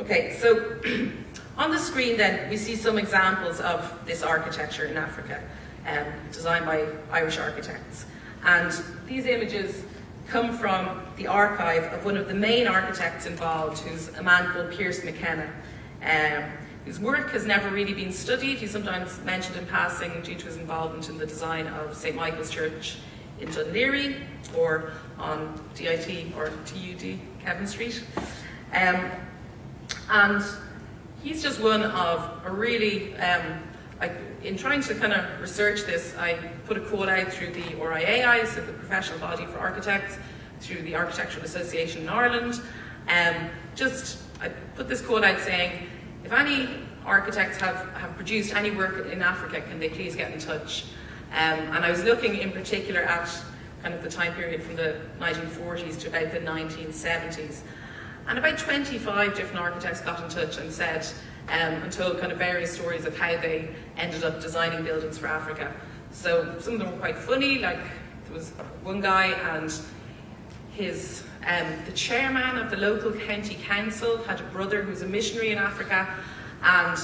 Okay, so on the screen then we see some examples of this architecture in Africa, um, designed by Irish architects. And these images come from the archive of one of the main architects involved, who's a man called Pearse McKenna, um, whose work has never really been studied. He's sometimes mentioned in passing due to his involvement in the design of St. Michael's Church in Laoghaire or on DIT or TUD, Kevin Street. Um, and he's just one of a really, um, I, in trying to kind of research this, I put a quote out through the RIAI, so the professional body for architects, through the Architectural Association in Ireland. Um, just, I put this quote out saying, if any architects have, have produced any work in Africa, can they please get in touch? Um, and I was looking in particular at kind of the time period from the 1940s to about the 1970s. And about 25 different architects got in touch and said, um, and told kind of various stories of how they ended up designing buildings for Africa. So some of them were quite funny, like there was one guy and his, um, the chairman of the local county council had a brother who was a missionary in Africa and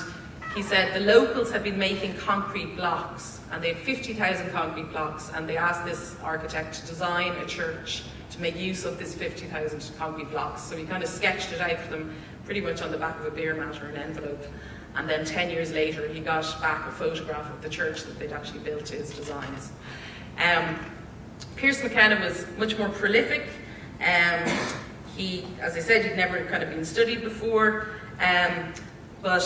he said the locals had been making concrete blocks and they had 50,000 concrete blocks and they asked this architect to design a church to make use of this 50,000 concrete blocks. So he kind of sketched it out for them pretty much on the back of a beer mat or an envelope. And then 10 years later, he got back a photograph of the church that they'd actually built to his designs. Um, Pearse McKenna was much more prolific. Um, he, as I said, he'd never kind of been studied before. Um, but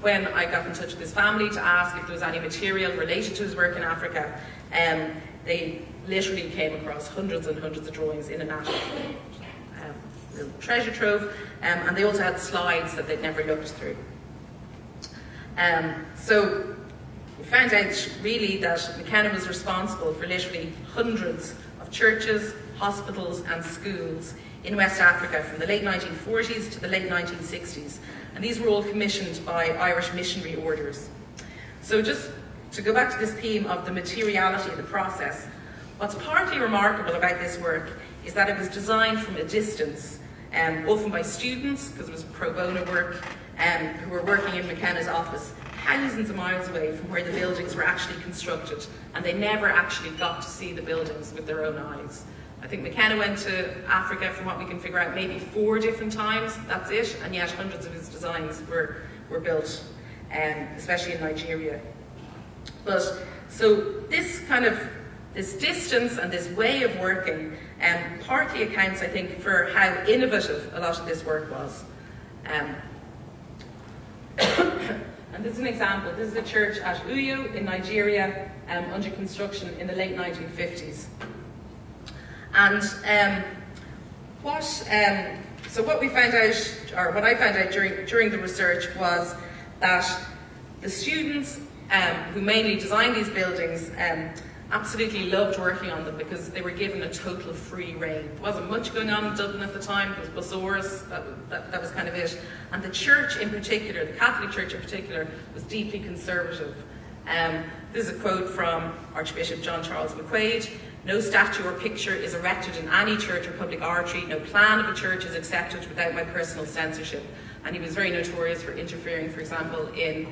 when I got in touch with his family to ask if there was any material related to his work in Africa, um, they literally came across hundreds and hundreds of drawings in a national um, treasure trove, um, and they also had slides that they'd never looked through. Um, so we found out really that McKenna was responsible for literally hundreds of churches, hospitals and schools in West Africa from the late 1940s to the late 1960s. And these were all commissioned by Irish missionary orders. So just to go back to this theme of the materiality of the process, what's partly remarkable about this work is that it was designed from a distance, um, often by students, because it was pro bono work, um, who were working in McKenna's office, thousands of miles away from where the buildings were actually constructed, and they never actually got to see the buildings with their own eyes. I think McKenna went to Africa, from what we can figure out, maybe four different times, that's it, and yet hundreds of his designs were, were built, um, especially in Nigeria. But, so this kind of, this distance and this way of working um, partly accounts, I think, for how innovative a lot of this work was. Um, and this is an example. This is a church at Uyo in Nigeria um, under construction in the late 1950s. And um, what, um, so what we found out, or what I found out during, during the research was that the students um, who mainly designed these buildings absolutely loved working on them because they were given a total free rein. There wasn't much going on in Dublin at the time, there was Busaras, that, that, that was kind of it. And the church in particular, the Catholic Church in particular, was deeply conservative. Um, this is a quote from Archbishop John Charles McQuaid. No statue or picture is erected in any church or public oratory. No plan of a church is accepted without my personal censorship. And he was very notorious for interfering, for example, in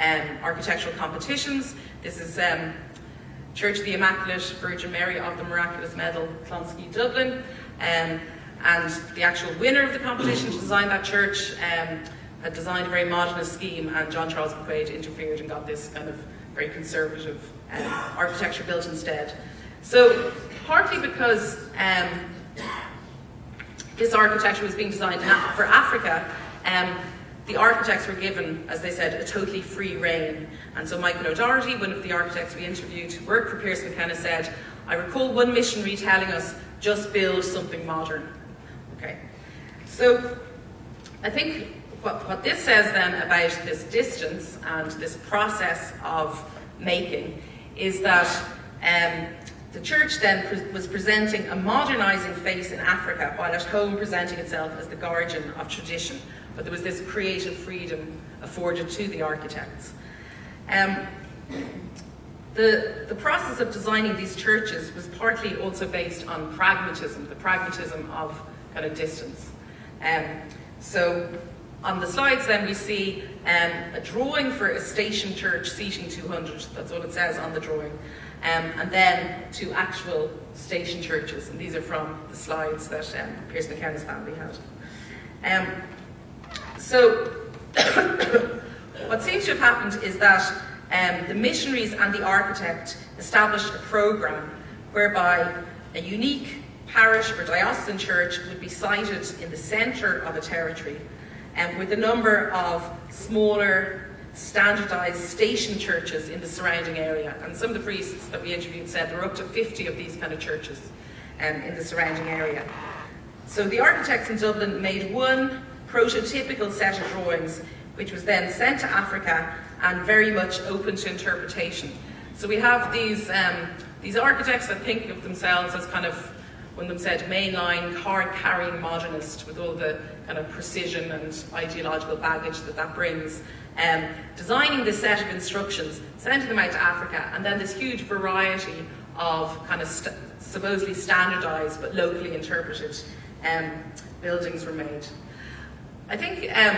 um, architectural competitions. This is um, Church of the Immaculate Virgin Mary of the Miraculous Medal, Clonskeagh, Dublin. Um, and the actual winner of the competition to design that church um, had designed a very modernist scheme, and John Charles McQuaid interfered and got this kind of very conservative um, architecture built instead. So, partly because um, this architecture was being designed for Africa, um, the architects were given, as they said, a totally free rein. And so Michael O'Doherty, one of the architects we interviewed worked for Pearse McKenna, said, I recall one missionary telling us, just build something modern. Okay. So I think what, what this says then about this distance and this process of making is that um, the church then pre was presenting a modernising face in Africa, while at home presenting itself as the guardian of tradition. But there was this creative freedom afforded to the architects. Um, the, the process of designing these churches was partly also based on pragmatism, the pragmatism of kind of distance. Um, so on the slides then we see um, a drawing for a station church seating 200, that's what it says on the drawing um, and then to actual station churches. And these are from the slides that um, Pearse McKenna's family had. Um, so, what seems to have happened is that um, the missionaries and the architect established a program whereby a unique parish or diocesan church would be sited in the centre of a territory and with a number of smaller standardised station churches in the surrounding area. And some of the priests that we interviewed said there were up to 50 of these kind of churches um, in the surrounding area. So the architects in Dublin made one prototypical set of drawings, which was then sent to Africa and very much open to interpretation. So we have these, um, these architects that think of themselves as kind of one of them said mainline, card-carrying modernist with all the kind of precision and ideological baggage that that brings um, designing this set of instructions, sending them out to Africa, and then this huge variety of kind of st supposedly standardized but locally interpreted um, buildings were made. I think um,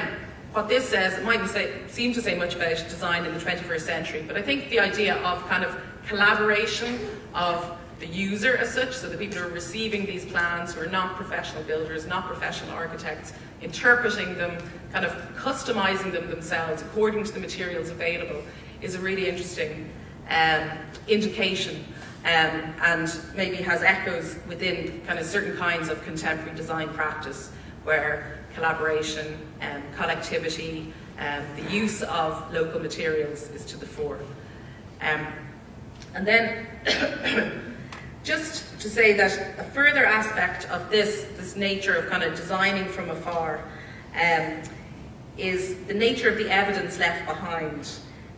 what this says, mightn't say, seem to say much about design in the 21st century, but I think the idea of kind of collaboration of the user as such, so the people who are receiving these plans, who are not professional builders, not professional architects, interpreting them, kind of customizing them themselves according to the materials available, is a really interesting um, indication um, and maybe has echoes within kind of certain kinds of contemporary design practice where collaboration, um, collectivity, um, the use of local materials is to the fore. Um, and then Just to say that a further aspect of this, this nature of kind of designing from afar um, is the nature of the evidence left behind.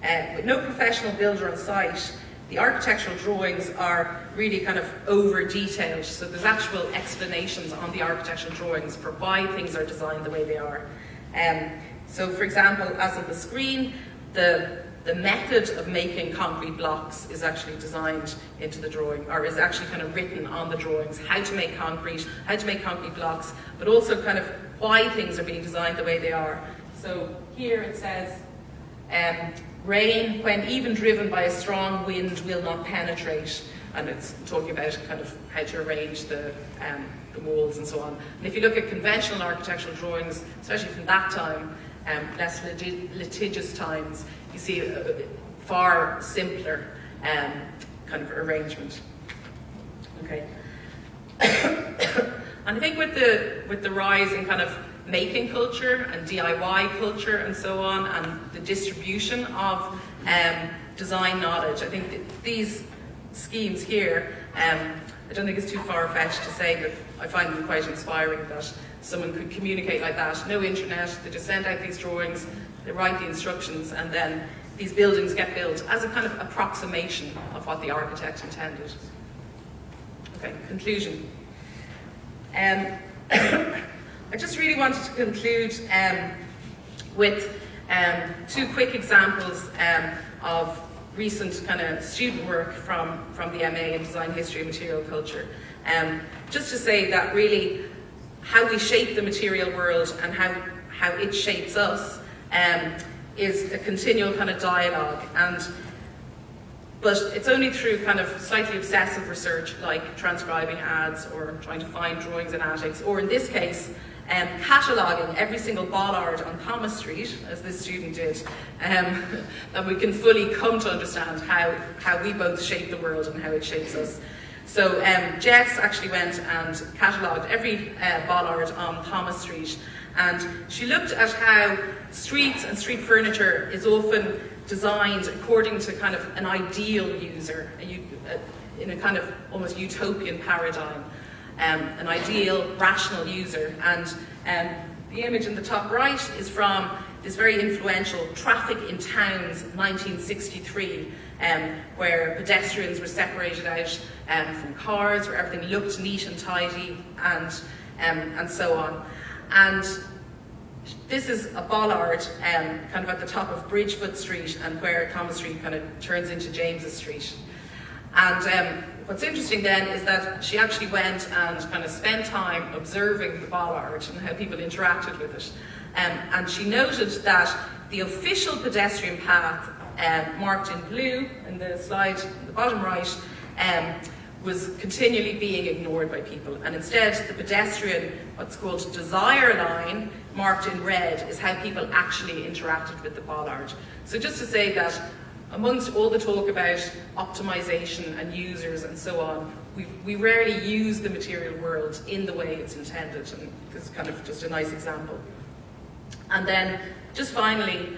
Uh, with no professional builder on site, the architectural drawings are really kind of over detailed, so there's actual explanations on the architectural drawings for why things are designed the way they are. Um, so, for example, as on the screen, the, the method of making concrete blocks is actually designed into the drawing, or is actually kind of written on the drawings, how to make concrete, how to make concrete blocks, but also kind of why things are being designed the way they are. So here it says, um, rain, when even driven by a strong wind, will not penetrate. And it's talking about kind of how to arrange the, um, the walls and so on. And if you look at conventional architectural drawings, especially from that time, um, less litigious times, you see a, far simpler um, kind of arrangement. Okay. and I think with the with the rise in kind of making culture and DIY culture and so on, and the distribution of um, design knowledge, I think th these schemes here, um, I don't think it's too far fetched to say that I find them quite inspiring that someone could communicate like that. No internet, they just send out these drawings, they write the instructions, and then these buildings get built as a kind of approximation of what the architect intended. Okay, conclusion. Um, I just really wanted to conclude um, with um, two quick examples um, of recent kind of student work from, from the MA in Design History and Material Culture. Um, just to say that really how we shape the material world and how, how it shapes us um, is a continual kind of dialogue. And but it's only through kind of slightly obsessive research like transcribing ads or trying to find drawings in attics, or in this case, um, cataloguing every single bollard on Thomas Street, as this student did, um, that we can fully come to understand how, how we both shape the world and how it shapes us. So um, Jess actually went and catalogued every uh, bollard on Thomas Street and she looked at how streets and street furniture is often designed according to kind of an ideal user, a, in a kind of almost utopian paradigm, um, an ideal rational user. And um, the image in the top right is from this very influential Traffic in Towns 1963, um, where pedestrians were separated out um, from cars, where everything looked neat and tidy, and, um, and so on. And this is a bollard um, kind of at the top of Bridgefoot Street and where Thomas Street kind of turns into James's Street. And um, what's interesting then is that she actually went and kind of spent time observing the ball bollard and how people interacted with it. Um, and she noted that the official pedestrian path um, marked in blue in the slide in the bottom right um, was continually being ignored by people. And instead, the pedestrian, what's called desire line, marked in red, is how people actually interacted with the ball bollard. So just to say that amongst all the talk about optimization and users and so on, we, we rarely use the material world in the way it's intended. And this is kind of just a nice example. And then, just finally,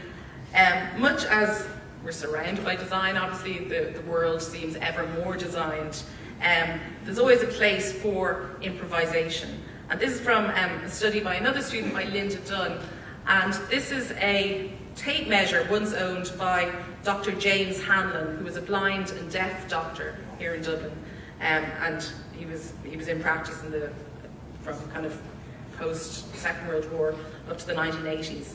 um, much as we're surrounded by design, obviously the, the world seems ever more designed, um, there's always a place for improvisation. And this is from um, a study by another student, by Linda Dunn. And this is a tape measure once owned by Dr. James Hanlon, who was a blind and deaf doctor here in Dublin. Um, and he was, he was in practice in the, from kind of post Second World War up to the 1980s.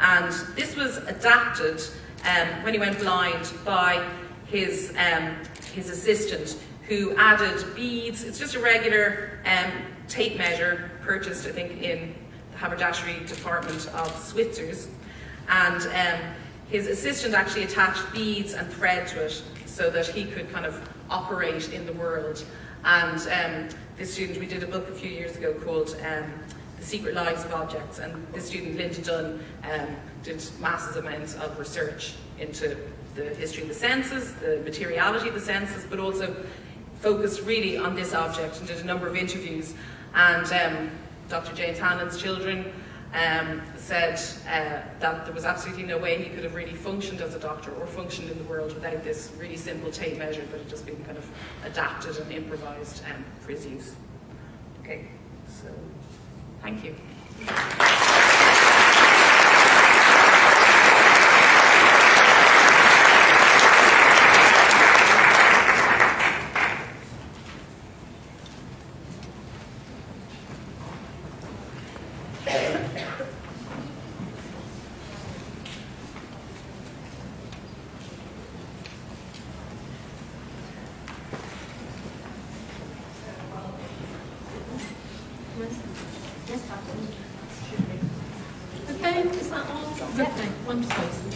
And this was adapted um, when he went blind by his, um, his assistant, who added beads. It's just a regular um, tape measure purchased, I think, in the haberdashery department of Switzer's. And um, his assistant actually attached beads and thread to it so that he could kind of operate in the world. And um, this student, we did a book a few years ago called um, The Secret Lives of Objects, and this student, Linda Dunn, um, did massive amounts of research into the history of the senses, the materiality of the senses, but also focused really on this object and did a number of interviews. And um, Dr. James Hanlon's children um, said uh, that there was absolutely no way he could have really functioned as a doctor or functioned in the world without this really simple tape measure that had just been kind of adapted and improvised um, for his use. Okay, so thank you. Please.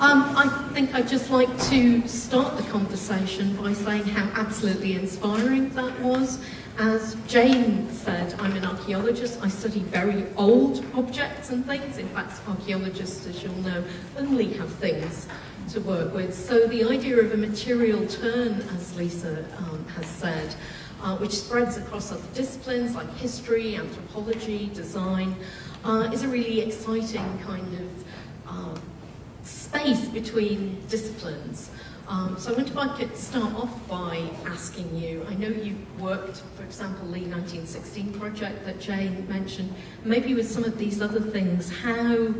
Um, I think I'd just like to start the conversation by saying how absolutely inspiring that was. As Jane said, I'm an archaeologist. I study very old objects and things. In fact, archaeologists, as you'll know, only have things to work with. So the idea of a material turn, as Lisa um, has said, uh, which spreads across other disciplines like history, anthropology, design, uh, is a really exciting kind of uh, space between disciplines. Um, so I wonder if I could start off by asking you, I know you worked, for example, the 1916 project that Jane mentioned, maybe with some of these other things, how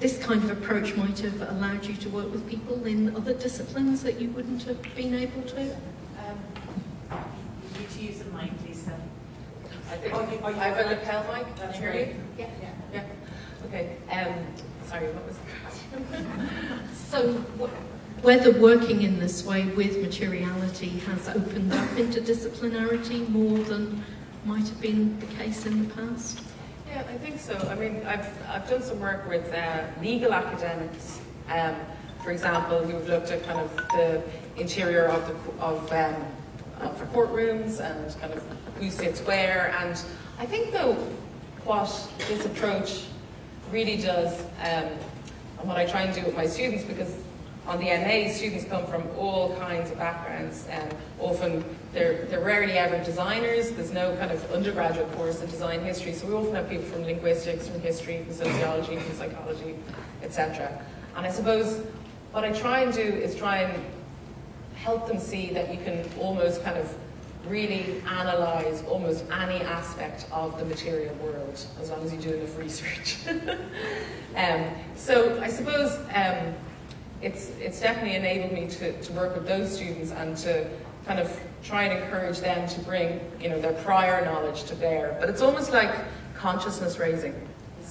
this kind of approach might have allowed you to work with people in other disciplines that you wouldn't have been able to? Um, you need to use a mic, Lisa. I think, oh, you, oh, you have a lapel mic? That's Can you? Yeah, yeah. Yeah. Okay. Um, sorry, what was So wh- whether working in this way with materiality has opened up interdisciplinarity more than might have been the case in the past? Yeah, I think so. I mean, I've, I've done some work with uh, legal academics. Um, for example, we've looked at kind of the interior of the of, um, of the courtrooms and kind of who sits where. And I think though, what this approach really does, um, and what I try and do with my students, because on the MA, students come from all kinds of backgrounds, and often they're, they're rarely ever designers. There's no kind of undergraduate course in design history, so we often have people from linguistics, from history, from sociology, from psychology, etc. And I suppose what I try and do is try and help them see that you can almost kind of really analyze almost any aspect of the material world as long as you do enough research. um, so I suppose um, it's, it's definitely enabled me to, to work with those students and to kind of try and encourage them to bring you know, their prior knowledge to bear. But it's almost like consciousness raising.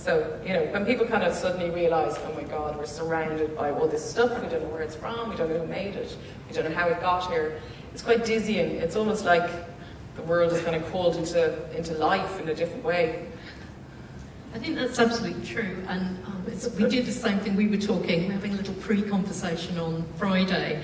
So, you know, when people kind of suddenly realize, oh my God, we're surrounded by all this stuff, we don't know where it's from, we don't know who made it, we don't know how it got here, it's quite dizzying. It's almost like the world is kind of called into, into life in a different way. I think that's absolutely true, and um, we did the same thing. We were talking, having a little pre-conversation on Friday,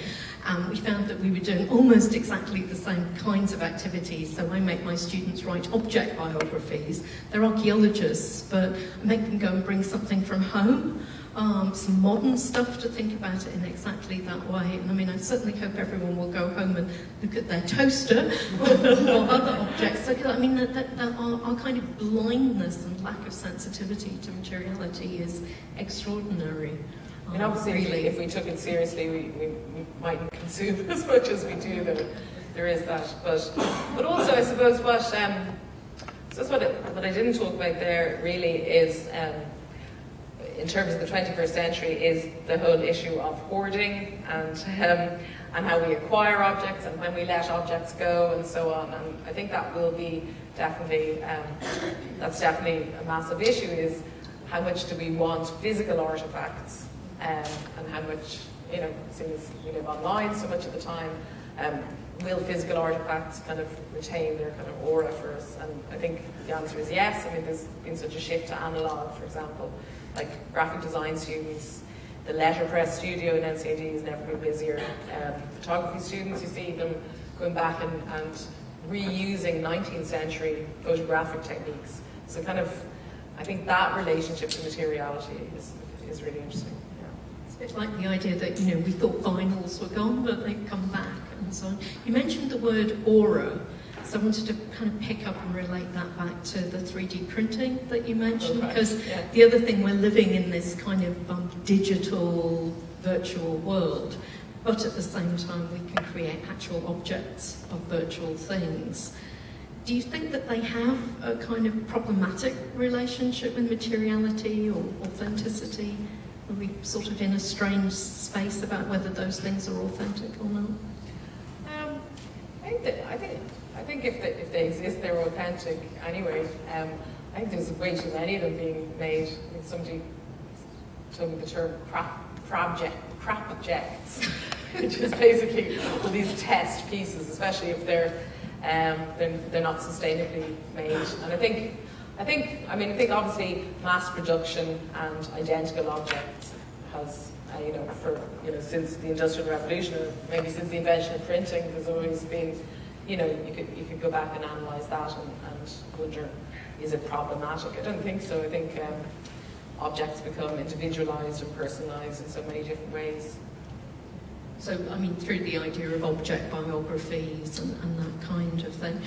and we found that we were doing almost exactly the same kinds of activities. So I make my students write object biographies. They're archaeologists, but I make them go and bring something from home. Um, some modern stuff to think about it in exactly that way. And I mean, I certainly hope everyone will go home and look at their toaster or other objects. So, I mean, that, that, that our, our kind of blindness and lack of sensitivity to materiality is extraordinary. I mean, um, obviously, really. if we took it seriously, we, we, we mightn't consume as much as we do. There, there is that. But, but also, I suppose what, um, so that's what, it, what I didn't talk about there really is, um, in terms of the 21st century, is the whole issue of hoarding and um, and how we acquire objects and when we let objects go and so on. And I think that will be definitely um, that's definitely a massive issue. Is how much do we want physical artifacts um, and how much you know since we live online so much of the time. Um, will physical artifacts kind of retain their kind of aura for us? And I think the answer is yes. I mean, there's been such a shift to analog, for example, like graphic design students. The letterpress studio in NCAD has never been busier. Um, photography students, you see them going back and, and reusing 19th century photographic techniques. So kind of, I think that relationship to materiality is, is really interesting. It's bit like the idea that, you know, we thought vinyls were gone, but they've come back and so on. You mentioned the word aura, so I wanted to kind of pick up and relate that back to the 3D printing that you mentioned, because yeah. the other thing, we're living in this kind of um, digital, virtual world, but at the same time we can create actual objects of virtual things. Do you think that they have a kind of problematic relationship with materiality or authenticity? We sort of in a strange space about whether those things are authentic or not? Um, I think that, I think I think if they, if they exist, they're authentic anyway. Um, I think there's way too many of them being made. I mean, somebody told me the term crap project crap objects, which is basically all these test pieces, especially if they're um, they're, they're not sustainably made. And I think I think, I mean, I think obviously mass production and identical objects has, uh, you know, for, you know, since the Industrial Revolution, or maybe since the invention of printing, there's always been, you know, you could, you could go back and analyse that and, and wonder, is it problematic? I don't think so. I think um, objects become individualised and personalised in so many different ways. So, I mean, through the idea of object biographies and, and that kind of thing.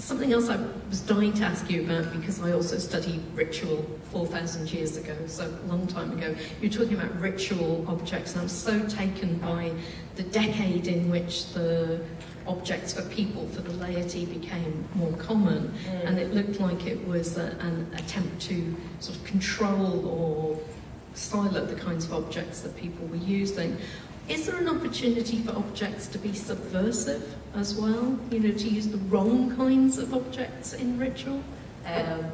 Something else I was dying to ask you about because I also studied ritual 4,000 years ago, so a long time ago. You're talking about ritual objects, and I'm so taken by the decade in which the objects for people, for the laity, became more common, mm. and it looked like it was a, an attempt to sort of control or silence the kinds of objects that people were using. Is there an opportunity for objects to be subversive as well? You know, to use the wrong kinds of objects in ritual? Um,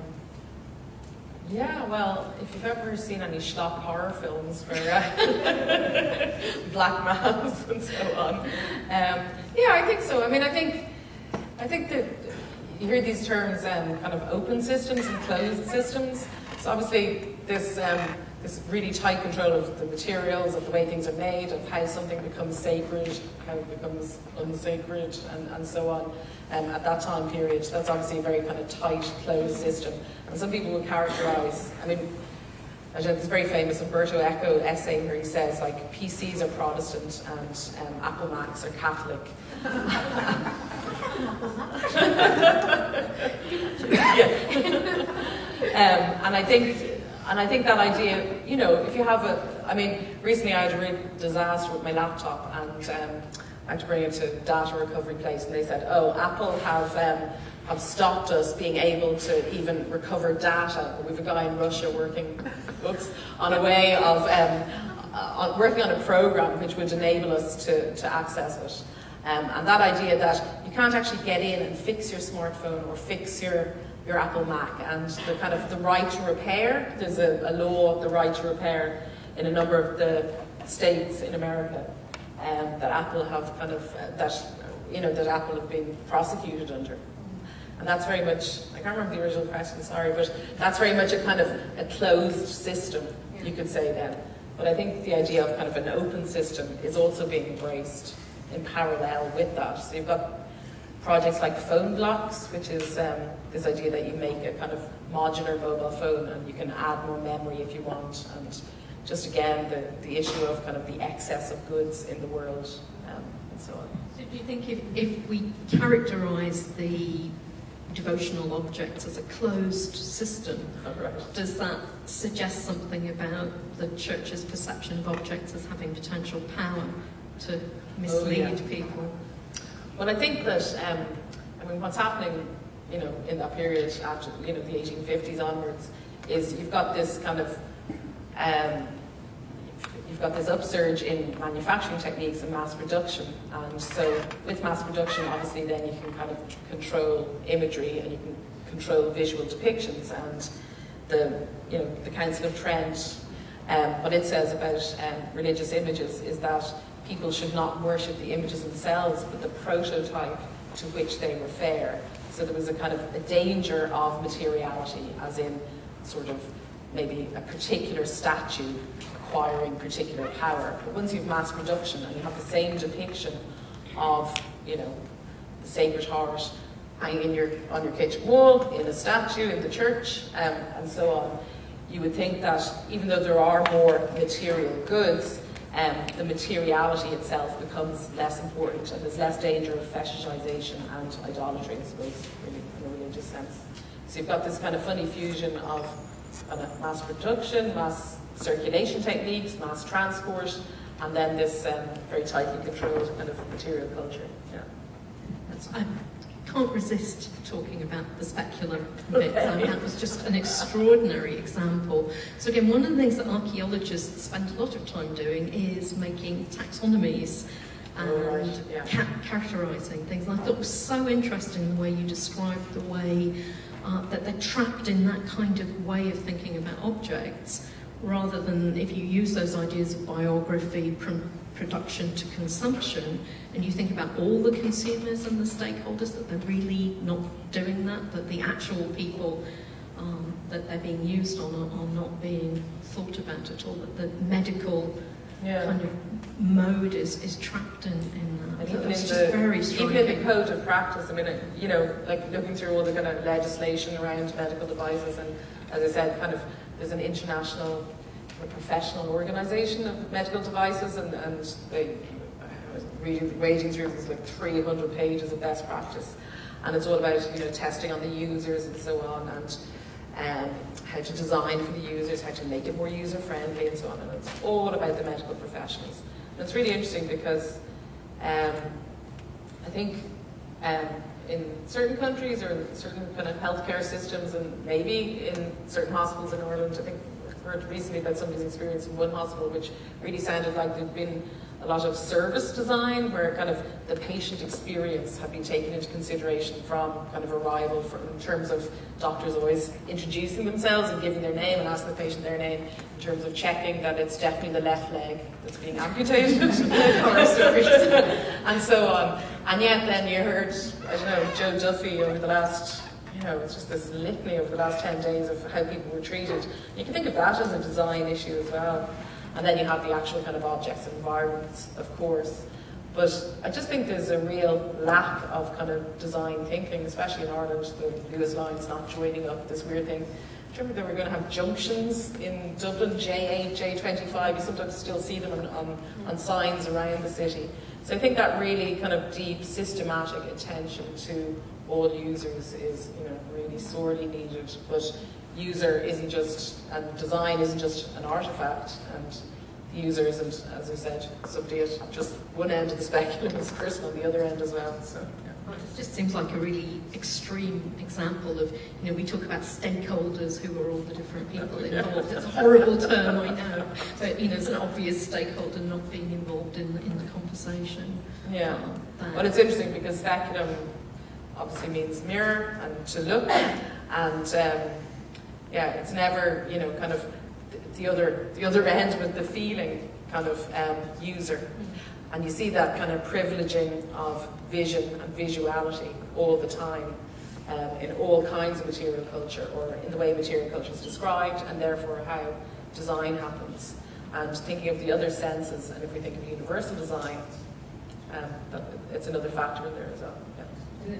yeah, well, if you've ever seen any schlock horror films where uh, black mass and so on, um, yeah, I think so. I mean, I think, I think that you hear these terms, um, kind of open systems and closed systems. So obviously, this um, this really tight control of the materials, of the way things are made, of how something becomes sacred, how it becomes unsacred, and, and so on. Um, at that time period, that's obviously a very kind of tight, closed system. And some people would characterize, I mean, there's a very famous Umberto Eco essay where he says, like, PCs are Protestant and um, Apple Macs are Catholic. yeah. um, and I think and I think that idea, you know, if you have a, I mean, recently I had a real disaster with my laptop and um, I had to bring it to data recovery place and they said, oh, Apple has, um, have stopped us being able to even recover data. We have a guy in Russia working oops, on a way of um, uh, working on a program which would enable us to, to access it. Um, and that idea that you can't actually get in and fix your smartphone or fix your your Apple Mac and the kind of the right to repair. There's a, a law, the right to repair, in a number of the states in America um, that Apple have kind of uh, that you know that Apple have been prosecuted under. And that's very much, I can't remember the original question, sorry, but that's very much a kind of a closed system, you could say then. But I think the idea of kind of an open system is also being embraced in parallel with that. So you've got projects like Phonebloks, which is um, this idea that you make a kind of modular mobile phone and you can add more memory if you want. And just again, the, the issue of kind of the excess of goods in the world um, and so on. So do you think if, if we characterize the devotional objects as a closed system, right. does that suggest something about the church's perception of objects as having potential power to mislead oh, yeah. people? Well, I think that, um, I mean, what's happening, you know, in that period after, you know, the 1850s onwards, is you've got this kind of, um, you've got this upsurge in manufacturing techniques and mass production. And so with mass production, obviously, then you can kind of control imagery and you can control visual depictions. And the, you know, the Council of Trent, um, what it says about um, religious images is that people should not worship the images themselves, but the prototype to which they refer. So there was a kind of a danger of materiality, as in sort of maybe a particular statue acquiring particular power. But once you have mass production and you have the same depiction of, you know, the Sacred Heart hanging in your, on your kitchen wall, in a statue, in the church, um, and so on, you would think that even though there are more material goods, um, the materiality itself becomes less important and there's less danger of fetishization and idolatry, I suppose, really, in a religious sense. So you've got this kind of funny fusion of kind of mass production, mass circulation techniques, mass transport, and then this um, very tightly controlled kind of material culture. Yeah. That's, can't resist talking about the speculum bit. I mean, that was just an extraordinary example. So again, one of the things that archaeologists spend a lot of time doing is making taxonomies and right. yeah. ca characterising things. And I thought it was so interesting the way you described the way uh, that they're trapped in that kind of way of thinking about objects, rather than if you use those ideas of biography, production to consumption, and you think about all the consumers and the stakeholders, that they're really not doing that, that the actual people um, that they're being used on are, are, not being thought about at all. That the medical yeah. kind of mode is, is trapped in, in that. And even, in the, very even in the code of practice, I mean, you know, like looking through all the kind of legislation around medical devices, and as I said, kind of there's an international professional organisation of medical devices, and, and they, reading through this like 300 pages of best practice, and it's all about you know testing on the users and so on, and um, how to design for the users, how to make it more user friendly, and so on. And it's all about the medical professionals. And it's really interesting because um, I think um, in certain countries or in certain kind of healthcare systems, and maybe in certain hospitals in Ireland, I think heard recently about somebody's experience in one hospital which really sounded like there'd been a lot of service design where kind of the patient experience had been taken into consideration from kind of arrival from, in terms of doctors always introducing themselves and giving their name and asking the patient their name in terms of checking that it's definitely the left leg that's being amputated and so on. And yet then you heard, I don't know, Joe Duffy over the last you know, it's just this litany over the last 10 days of how people were treated. You can think of that as a design issue as well. And then you have the actual kind of objects and environments, of course. But I just think there's a real lack of kind of design thinking, especially in Ireland, the Luas lines not joining up, this weird thing. Do you remember they were going to have junctions in Dublin, J8, J25? You sometimes still see them on, on, on signs around the city. So I think that really kind of deep, systematic attention to all users is you know really sorely needed. But user isn't just and design isn't just an artifact, and the user isn't, as I said, somebody at just one end of the spectrum is person on the other end as well. So. Yeah. Well, it just seems like a really extreme example of, you know, we talk about stakeholders who are all the different people involved. It's a horrible term, I know, but, you know, it's an obvious stakeholder not being involved in, in the conversation. Yeah. Uh, well, it's interesting because speculum obviously means mirror and to look, and um, yeah, it's never you know kind of the other the other end with the feeling kind of um, user, and you see that kind of privileging of vision and visuality all the time. Um, in all kinds of material culture, or in the way material culture is described, and therefore how design happens. And thinking of the other senses, and if we think of universal design, um, that, it's another factor in there as well.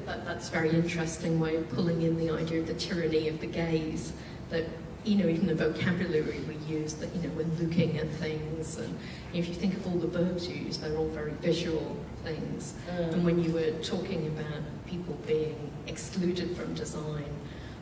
That, that's a very interesting way of pulling in the idea of the tyranny of the gaze, that, you know, even the vocabulary we use, that, you know, we're looking at things, and if you think of all the verbs you use, they're all very visual things. Mm. And when you were talking about people being excluded from design,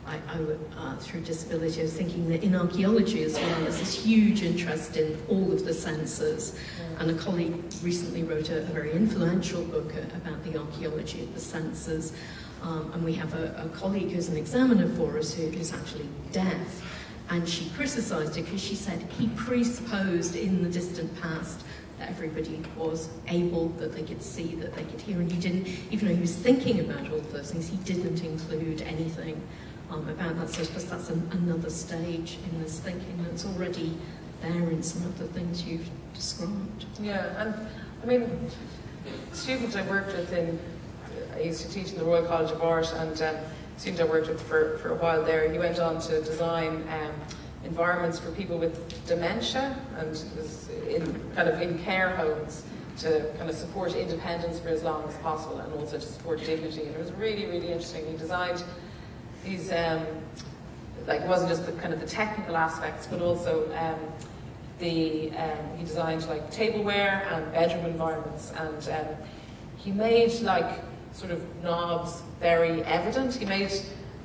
I, I, uh, through disability, I was thinking that in archaeology as well, there's this huge interest in all of the senses. And a colleague recently wrote a, a very influential book about the archaeology of the senses. Um, and we have a, a, colleague who's an examiner for us who, who's actually deaf. And she criticised it because she said he presupposed in the distant past that everybody was able, that they could see, that they could hear, and he didn't, even though he was thinking about all those things, he didn't include anything um, about that. So that's an, another stage in this thinking, it's already there in some of the things you've described. Yeah, and I mean, students I worked with in, I used to teach in the Royal College of Art, and um, I worked with for, for a while there, he went on to design um, environments for people with dementia and was in kind of in care homes to kind of support independence for as long as possible and also to support dignity. And it was really, really interesting. He designed these, um, like it wasn't just the kind of the technical aspects, but also um, the, um, he designed like tableware and bedroom environments and um, he made like sort of knobs very evident. He made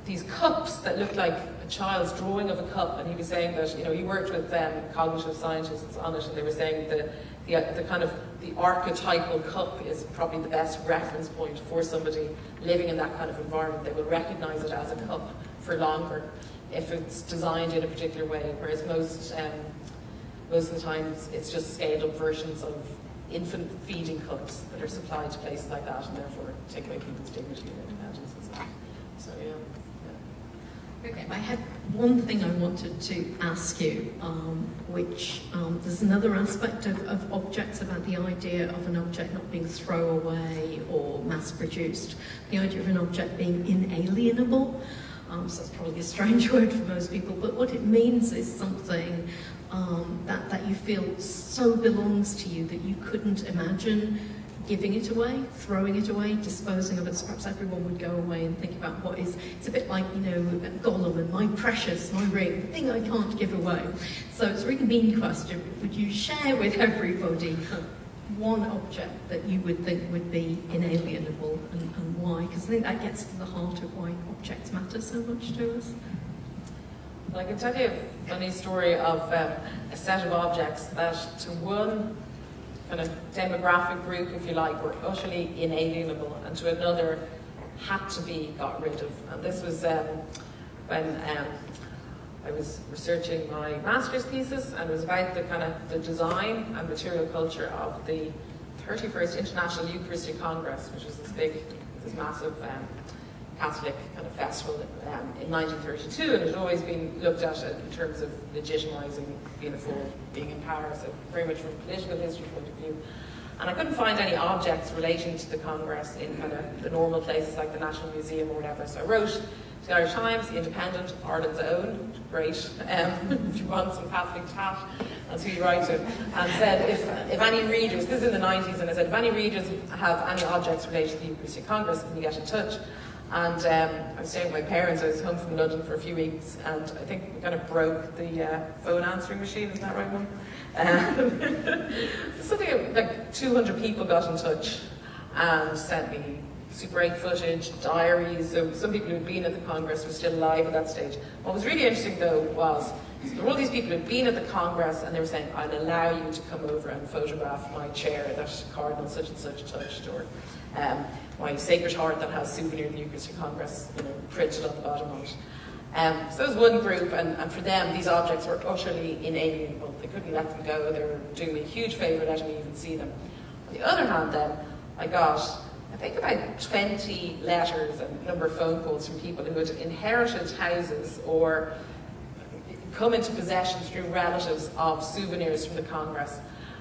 these cups that looked like a child's drawing of a cup and he was saying that, you know, he worked with um, cognitive scientists on it and they were saying that the, the kind of the archetypal cup is probably the best reference point for somebody living in that kind of environment. They will recognize it as a cup for longer if it's designed in a particular way, whereas most, um, most of the times it's just scaled up versions of infant feeding cups that are supplied to places like that and therefore take away people's dignity and independence and so So yeah. Okay, I had one thing I wanted to ask you, um, which um, there's another aspect of, of, objects about the idea of an object not being throwaway or mass produced, the idea of an object being inalienable. Um, so that's probably a strange word for most people, but what it means is something um, that, that you feel so belongs to you that you couldn't imagine giving it away, throwing it away, disposing of it. So perhaps everyone would go away and think about what is, it's a bit like, you know, Gollum and my precious, my ring, the thing I can't give away. So it's a really mean question. Would you share with everybody one object that you would think would be inalienable and, and why? Because I think that gets to the heart of why objects matter so much to us. Well, I can tell you a funny story of um, a set of objects that to one kind of demographic group, if you like, were utterly inalienable and to another had to be got rid of. And this was um, when um, I was researching my master's thesis and it was about the kind of the design and material culture of the 31st International Eucharistic Congress, which was this big, this massive um, Catholic kind of festival um, in 1932, and it had always been looked at in terms of legitimising being in power, so very much from a political history point of view. And I couldn't find any objects relating to the Congress in kind of the normal places like the National Museum or whatever. So I wrote the Irish Times, The Independent, Ireland's Own, great, um, if you want some Catholic tat, that's who you write to, and said if, if any readers, this is in the 90s, and I said if any readers have any objects related to the Eucharistic Congress, can you get in touch? And um, I was staying with my parents, I was home from London for a few weeks, and I think we kind of broke the uh, phone answering machine, is that right, Mum? Um, something like 200 people got in touch and sent me Super 8 footage, diaries. So some people who'd been at the Congress were still alive at that stage. What was really interesting though was there were all these people who'd been at the Congress and they were saying, I'll allow you to come over and photograph my chair that Cardinal such and such touched, or um, my Sacred Heart that has souvenir of the Eucharistic Congress you know, printed on the bottom of it. Um, so there was one group, and, and, for them, these objects were utterly inalienable. They couldn't let them go. They were doing me a huge favour letting me even see them. On the other hand, then, I got think about 20 letters and number of phone calls from people who had inherited houses or come into possession through relatives of souvenirs from the Congress.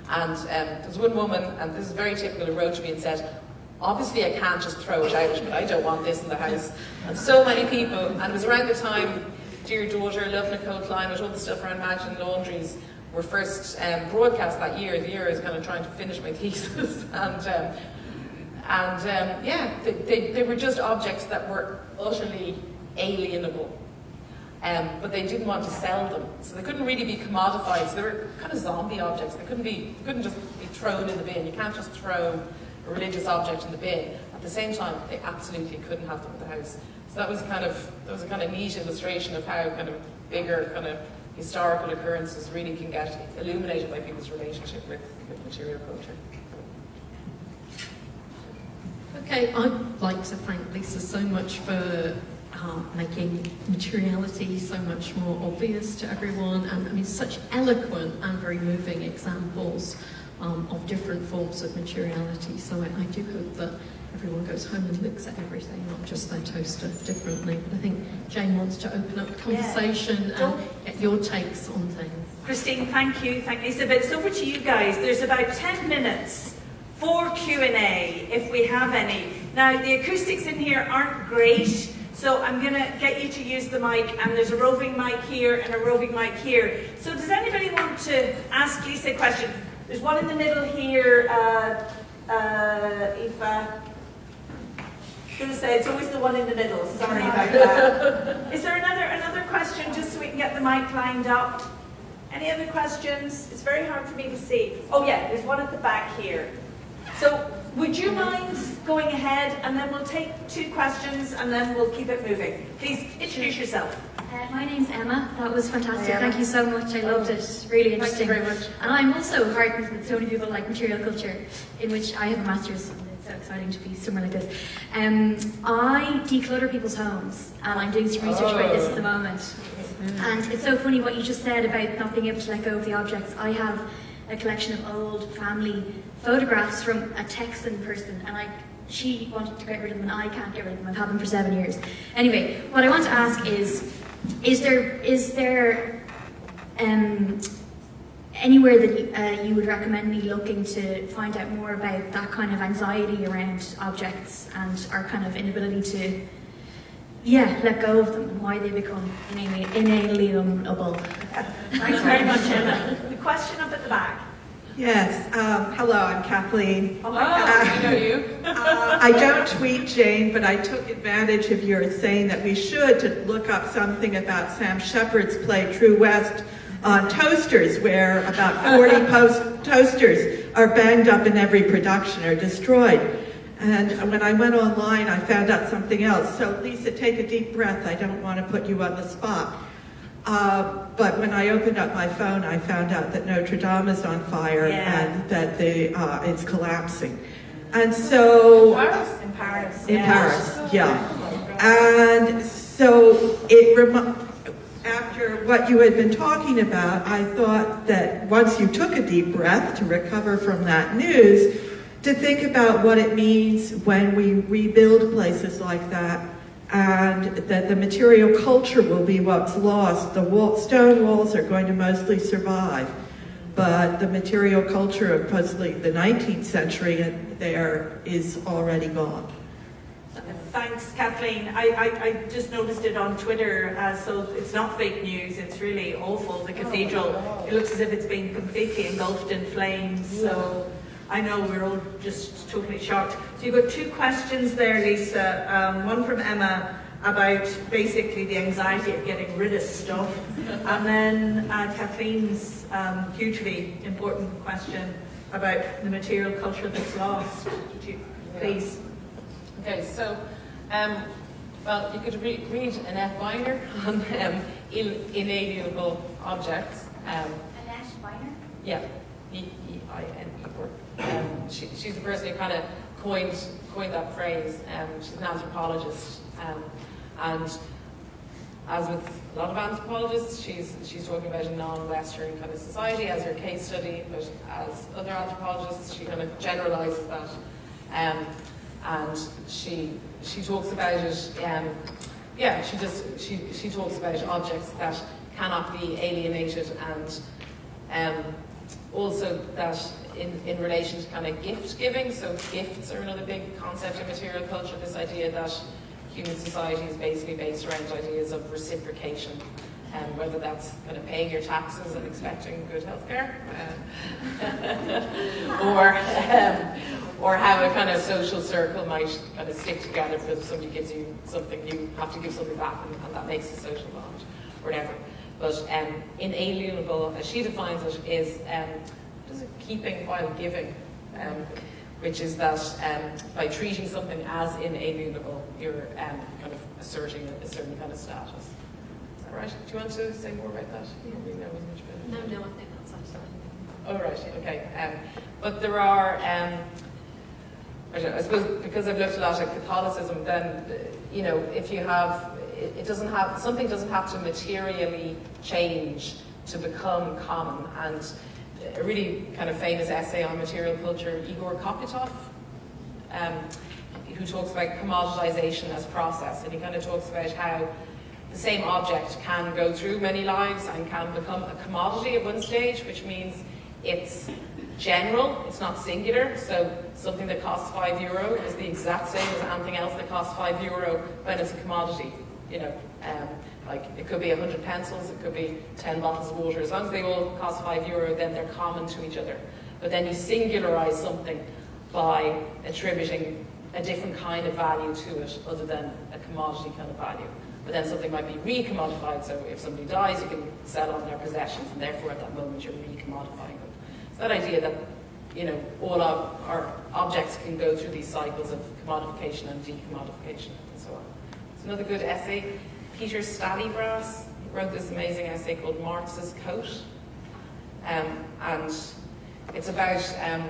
And um, there was one woman, and this is very typical, who wrote to me and said, obviously I can't just throw it out, but I don't want this in the house. And so many people, and it was around the time Dear Daughter, Love Nicole Climate, all the stuff around Magdalene Laundries were first um, broadcast that year. The year I was kind of trying to finish my thesis. and um, and um, yeah, they, they, they, were just objects that were utterly alienable. Um, but they didn't want to sell them, so they couldn't really be commodified. So they were kind of zombie objects. They couldn't be, couldn't just be thrown in the bin. You can't just throw a religious object in the bin. At the same time, they absolutely couldn't have them in the house. So that was kind of that was a kind of neat illustration of how kind of bigger kind of historical occurrences really can get illuminated by people's relationship with, with material culture. Okay, I'd like to thank Lisa so much for uh, making materiality so much more obvious to everyone, and I mean, such eloquent and very moving examples um, of different forms of materiality. So I, I, do hope that everyone goes home and looks at everything, not just their toaster, differently. But I think Jane wants to open up the conversation yeah. and get your takes on things. Christine, thank you. Thank Lisa. But it's over to you guys. There's about 10 minutes for Q&A, if we have any. Now, the acoustics in here aren't great, so I'm going to get you to use the mic, and there's a roving mic here and a roving mic here. So does anybody want to ask Lisa a question? There's one in the middle here, uh, uh, Aoife. I'm going to say it's always the one in the middle. Sorry about that. Is there another another question, just so we can get the mic lined up? Any other questions? It's very hard for me to see. Oh yeah, there's one at the back here. So would you mind going ahead and then we'll take two questions and then we'll keep it moving. Please introduce yourself. Uh, my name's Emma. That was fantastic. Thank you so much. I loved it. Really interesting. Thank you very much. And I'm also heartened that so many people like material culture, in which I have a master's. It's so exciting to be somewhere like this. Um, I declutter people's homes, and I'm doing some research oh. about this at the moment. Mm. And it's so funny what you just said about not being able to let go of the objects. I have a collection of old family photographs from a Texan person, and I she wanted to get rid of them, and I can't get rid of them. I've had them for seven years. Anyway, what I want to ask is, is there is there um, anywhere that uh, you would recommend me looking to find out more about that kind of anxiety around objects and our kind of inability to yeah, let go of them and why they become inalienable. Thanks very much, Emma. The question up at the back. Yes. Um, hello, I'm Kathleen. Oh, my God, I know you. uh, I don't tweet Jane, but I took advantage of your saying that we should to look up something about Sam Shepard's play True West on toasters, where about 40 post- toasters are banged up in every production or destroyed. And when I went online, I found out something else. So, Lisa, take a deep breath. I don't want to put you on the spot. Uh, but when I opened up my phone, I found out that Notre Dame is on fire yeah. and that the, uh, it's collapsing. And so. Paris? In Paris. In yeah. Paris, yeah. And so it after what you had been talking about, I thought that once you took a deep breath to recover from that news, to think about what it means when we rebuild places like that and that the material culture will be what's lost. The wall, stone walls are going to mostly survive, but the material culture of possibly the 19th century there is already gone. Thanks, Kathleen. I, I, I, just noticed it on Twitter, uh, so it's not fake news, it's really awful. The cathedral, it looks as if it's been completely engulfed in flames, so I know we're all just totally shocked. So you've got two questions there, Lisa. Um, one from Emma about basically the anxiety of getting rid of stuff, and then uh, Kathleen's um, hugely important question about the material culture that's lost. Please. Okay, so um, well, you could re read F. Weiner on um, inalienable objects. Um, Annette Weiner? Yeah, E-E-I-N-E Um, she, she's the person who kind of coined coined that phrase. Um, she's an anthropologist, um, and as with a lot of anthropologists, she's she's talking about a non-Western kind of society as her case study. But as other anthropologists, she kind of generalises that, um, and she she talks about it. Um, yeah, she just she she talks about objects that cannot be alienated, and um, also that in in relation to kind of gift giving. So gifts are another big concept in material culture. This idea that human society is basically based around ideas of reciprocation. Um, whether that's kind of paying your taxes and expecting good healthcare, uh, or um, or how a kind of social circle might kind of stick together if somebody gives you something, you have to give something back, and, and that makes a social bond, whatever. But um, inalienable, as she defines it, is keeping while giving, um, which is that um, by treating something as inalienable, you're um, kind of asserting a certain kind of status. Is that right? Do you want to say more about that? You don't really know as much about it. No, no, I think that's absolutely. Oh, right, okay. Um, but there are, um, I suppose because I've looked a lot at Catholicism, then, you know, if you have, it, it doesn't have, something doesn't have to materially change to become common. And a really kind of famous essay on material culture, Igor Kopytoff, um, who talks about commoditization as process. And he kind of talks about how the same object can go through many lives and can become a commodity at one stage, which means it's general, it's not singular. So something that costs five euro is the exact same as anything else that costs five euro when it's a commodity. You know, um, like it could be 100 pencils, it could be 10 bottles of water. As long as they all cost five euro, then they're common to each other. But then you singularize something by attributing a different kind of value to it other than a commodity kind of value. But then something might be re-commodified, so if somebody dies, you can sell on their possessions, and therefore at that moment you're re-commodifying them. So that idea that you know, all our, our objects can go through these cycles of commodification and decommodification and so on. It's another good essay. Peter Stallybrass wrote this amazing essay called Marx's Coat. Um, and it's about, um,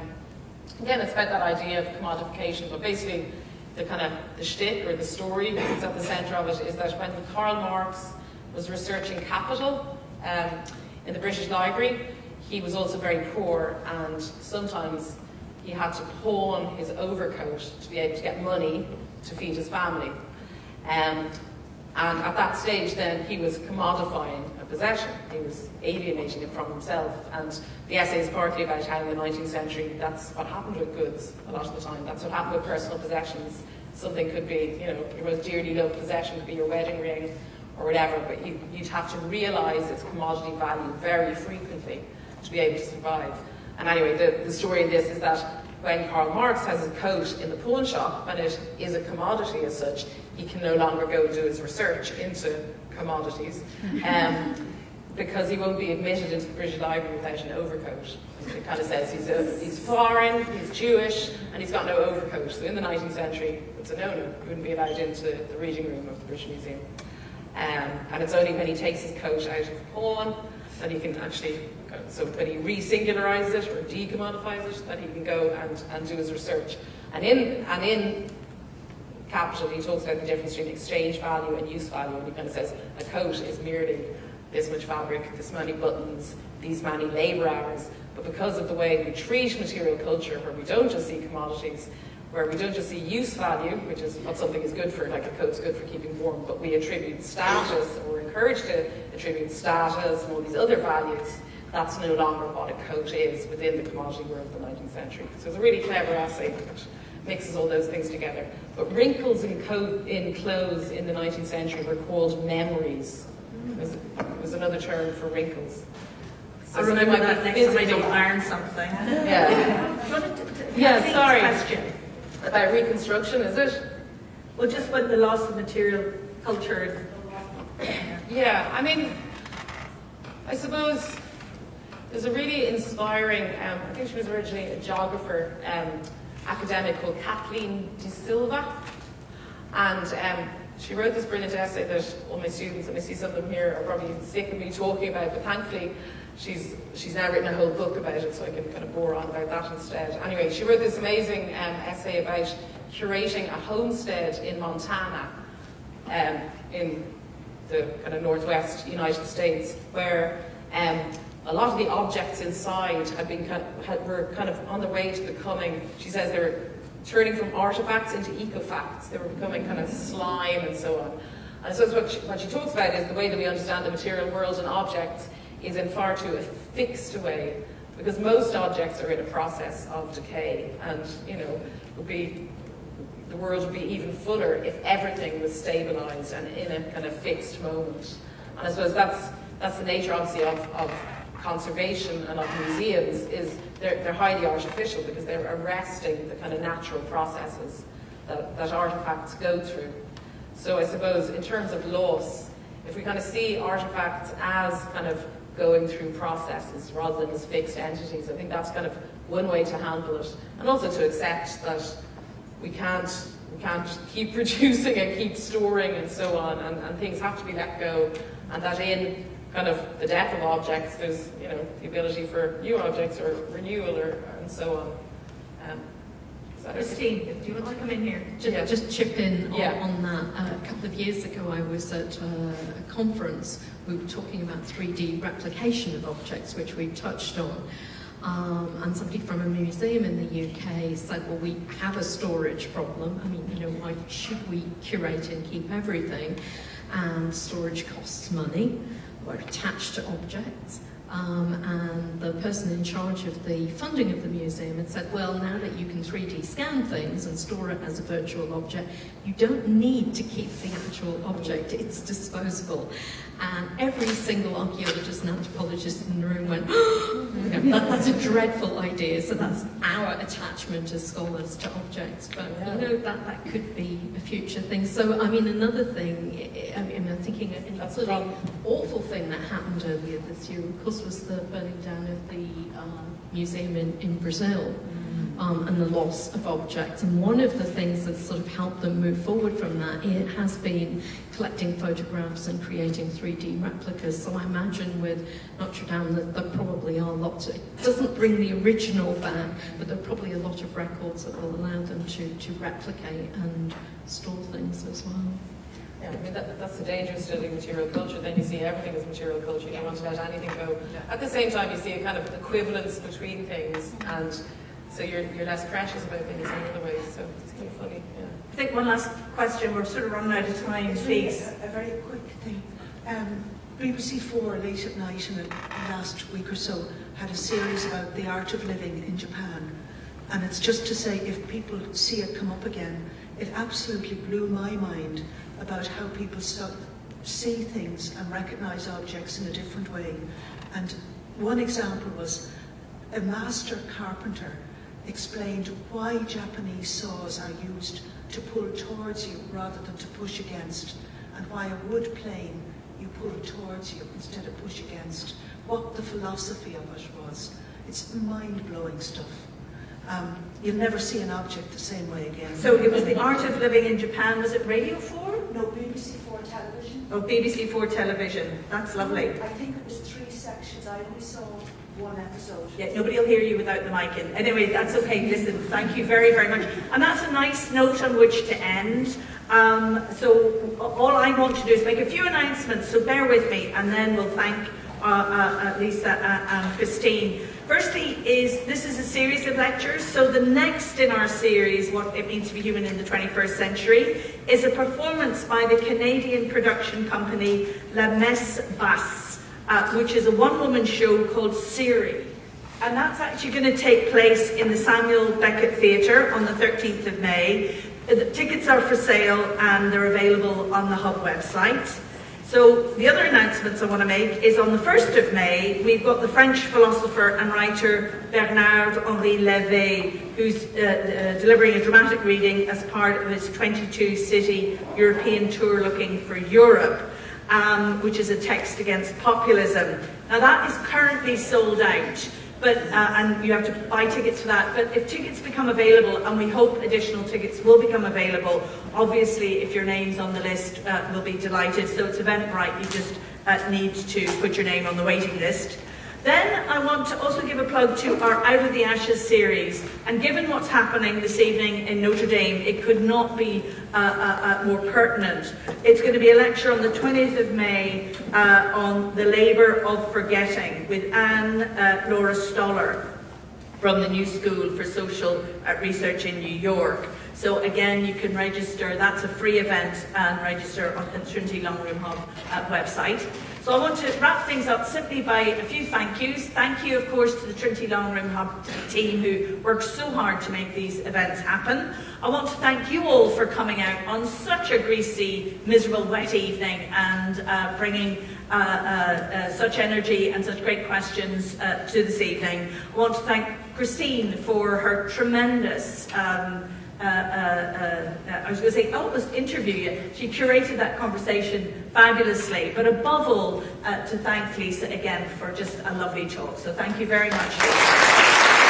again, it's about that idea of commodification, but basically the kind of the shtick or the story that's at the centre of it is that when Karl Marx was researching capital um, in the British Library, he was also very poor and sometimes he had to pawn his overcoat to be able to get money to feed his family. Um, and at that stage then he was commodifying a possession. He was alienating it from himself. And the essay is partly about how in the 19th century that's what happened with goods a lot of the time. That's what happened with personal possessions. something could be, you know, your most dearly loved possession could be your wedding ring or whatever, but you, would have to realise its commodity value very frequently to be able to survive. And anyway, the, the story in this is that when Karl Marx has a coat in the pawn shop and it is a commodity as such, he can no longer go do his research into commodities um, because he won't be admitted into the British Library without an overcoat. It kind of says he's, a, he's foreign, he's Jewish, and he's got no overcoat. So in the 19th century, it's a no-no. He wouldn't be allowed into the reading room of the British Museum. Um, and it's only when he takes his coat out of the pawn that he can actually so when he re-singularizes it or decommodifies it, that he can go and, and do his research. And in, and in Capital, he talks about the difference between exchange value and use value, and he kind of says a coat is merely this much fabric, this many buttons, these many labour hours. But because of the way we treat material culture, where we don't just see commodities, where we don't just see use value, which is what something is good for, like a coat's good for keeping warm, but we attribute status, or we're encouraged to attribute status and all these other values that's no longer what a coat is within the commodity world of the 19th century. So it's a really clever essay that mixes all those things together. But wrinkles in, in clothes in the 19th century were called memories. It was, it was another term for wrinkles. So I remember that next time I don't iron something. Yeah. yeah, sorry. Question. About reconstruction, is it? Well, just when the loss of material culture. Yeah, I mean, I suppose there's a really inspiring, um, I think she was originally a geographer, um, academic called Kathleen DeSilvey. And um, she wrote this brilliant essay that all my students, and I see some of them here, are probably sick of me talking about, but thankfully she's, she's now written a whole book about it, so I can kind of bore on about that instead. Anyway, she wrote this amazing um, essay about curating a homestead in Montana, um, in the kind of northwest United States, where um, a lot of the objects inside had been kind of, had, were kind of on the way to becoming, she says they were turning from artifacts into ecofacts. They were becoming kind of slime and so on. And so what she, what she talks about is the way that we understand the material world and objects is in far too a fixed way because most objects are in a process of decay and, you know, would be, the world would be even fuller if everything was stabilized and in a kind of fixed moment. And I suppose that's, that's the nature, obviously, of, of conservation and of museums is they're, they're highly artificial because they're arresting the kind of natural processes that, that artifacts go through. So I suppose in terms of loss, if we kind of see artifacts as kind of going through processes rather than as fixed entities, I think that's kind of one way to handle it. And also to accept that we can't we can't keep producing and keep storing and so on, and, and things have to be let go, and that in kind of the death of objects, there's you know the ability for new objects or renewal or and so on. Um, Christine, do you want to come in here? Just, yeah. just chip in yeah. on, on, that. Uh, a couple of years ago, I was at uh, a conference. We were talking about 3D replication of objects, which we touched on. Um, and somebody from a museum in the UK said, well, we have a storage problem. I mean, you know, why should we curate and keep everything? And storage costs money were attached to objects. Um, and the person in charge of the funding of the museum had said, well, now that you can 3D scan things and store it as a virtual object, you don't need to keep the actual object, it's disposable. And every single archaeologist and anthropologist in the room went, oh, that, that's a dreadful idea. So that's our attachment as scholars to objects. But you know, that, that could be a future thing. So, I mean, another thing, I mean, I'm thinking an absolutely awful thing that happened earlier this year, of course, was the burning down of the um, museum in, in Brazil um, and the loss of objects. And one of the things that's sort of helped them move forward from that it has been collecting photographs and creating 3D replicas. So I imagine with Notre Dame that there probably are lots. Of, it doesn't bring the original back, but there are probably a lot of records that will allow them to, to replicate and store things as well. Yeah, I mean, that, that's the danger of studying material culture. Then you see everything as material culture. You don't want to let anything go. At the same time, you see a kind of equivalence between things and so you're, you're less precious about things in other ways. So it's kind of funny. Yeah. I think one last question. We're sort of running out of time, please. A, a, very quick thing. Um, BBC Four late at night in the last week or so had a series about the art of living in Japan, and it's just to say if people see it come up again, it absolutely blew my mind about how people so, see things and recognize objects in a different way. And one example was a master carpenter explained why Japanese saws are used to pull towards you rather than to push against, and why a wood plane you pull towards you instead of push against. What the philosophy of it was. It's mind-blowing stuff. Um, you'll never see an object the same way again. So it was the art of living in Japan. Was it Radio 4? No, BBC 4 television. Oh, BBC 4 television. That's lovely. I think it was three sections. I only saw one episode. Yeah, nobody will hear you without the mic in. Anyway, that's okay. Listen, thank you very, very much. And that's a nice note on which to end. Um, so all I want to do is make a few announcements, so bear with me, and then we'll thank uh, uh, uh Lisa uh, and Christine. Firstly is, this is a series of lectures, so the next in our series, What It Means to Be Human in the 21st Century, is a performance by the Canadian production company La Messe Basse, uh, which is a one-woman show called Siri. And that's actually going to take place in the Samuel Beckett Theatre on the 13th of May. The tickets are for sale and they're available on the Hub website. So the other announcements I want to make is on the 1st of May, we've got the French philosopher and writer Bernard-Henri Lévy, who's uh, uh, delivering a dramatic reading as part of his 22-city European tour looking for Europe, um, which is a text against populism. Now that is currently sold out. But, uh, and you have to buy tickets for that. But if tickets become available, and we hope additional tickets will become available, obviously if your name's on the list, uh, we'll be delighted. So it's Eventbrite, you just uh, need to put your name on the waiting list. Then I want to also give a plug to our Out of the Ashes series. And given what's happening this evening in Notre Dame, it could not be uh, uh, uh, more pertinent. It's going to be a lecture on the 20th of May uh, on the labour of forgetting with Ann uh, Laura Stoler from the New School for Social Research in New York. So again, you can register. That's a free event and register on the Trinity Long Room Hub website. So I want to wrap things up simply by a few thank yous. Thank you, of course, to the Trinity Long Room Hub team who worked so hard to make these events happen. I want to thank you all for coming out on such a greasy, miserable, wet evening and uh, bringing uh, uh, uh such energy and such great questions uh, to this evening. I want to thank Christine for her tremendous um, uh, uh, uh, I was going to say, almost interview you. She curated that conversation fabulously, but above all, uh, to thank Lisa again for just a lovely talk. So thank you very much.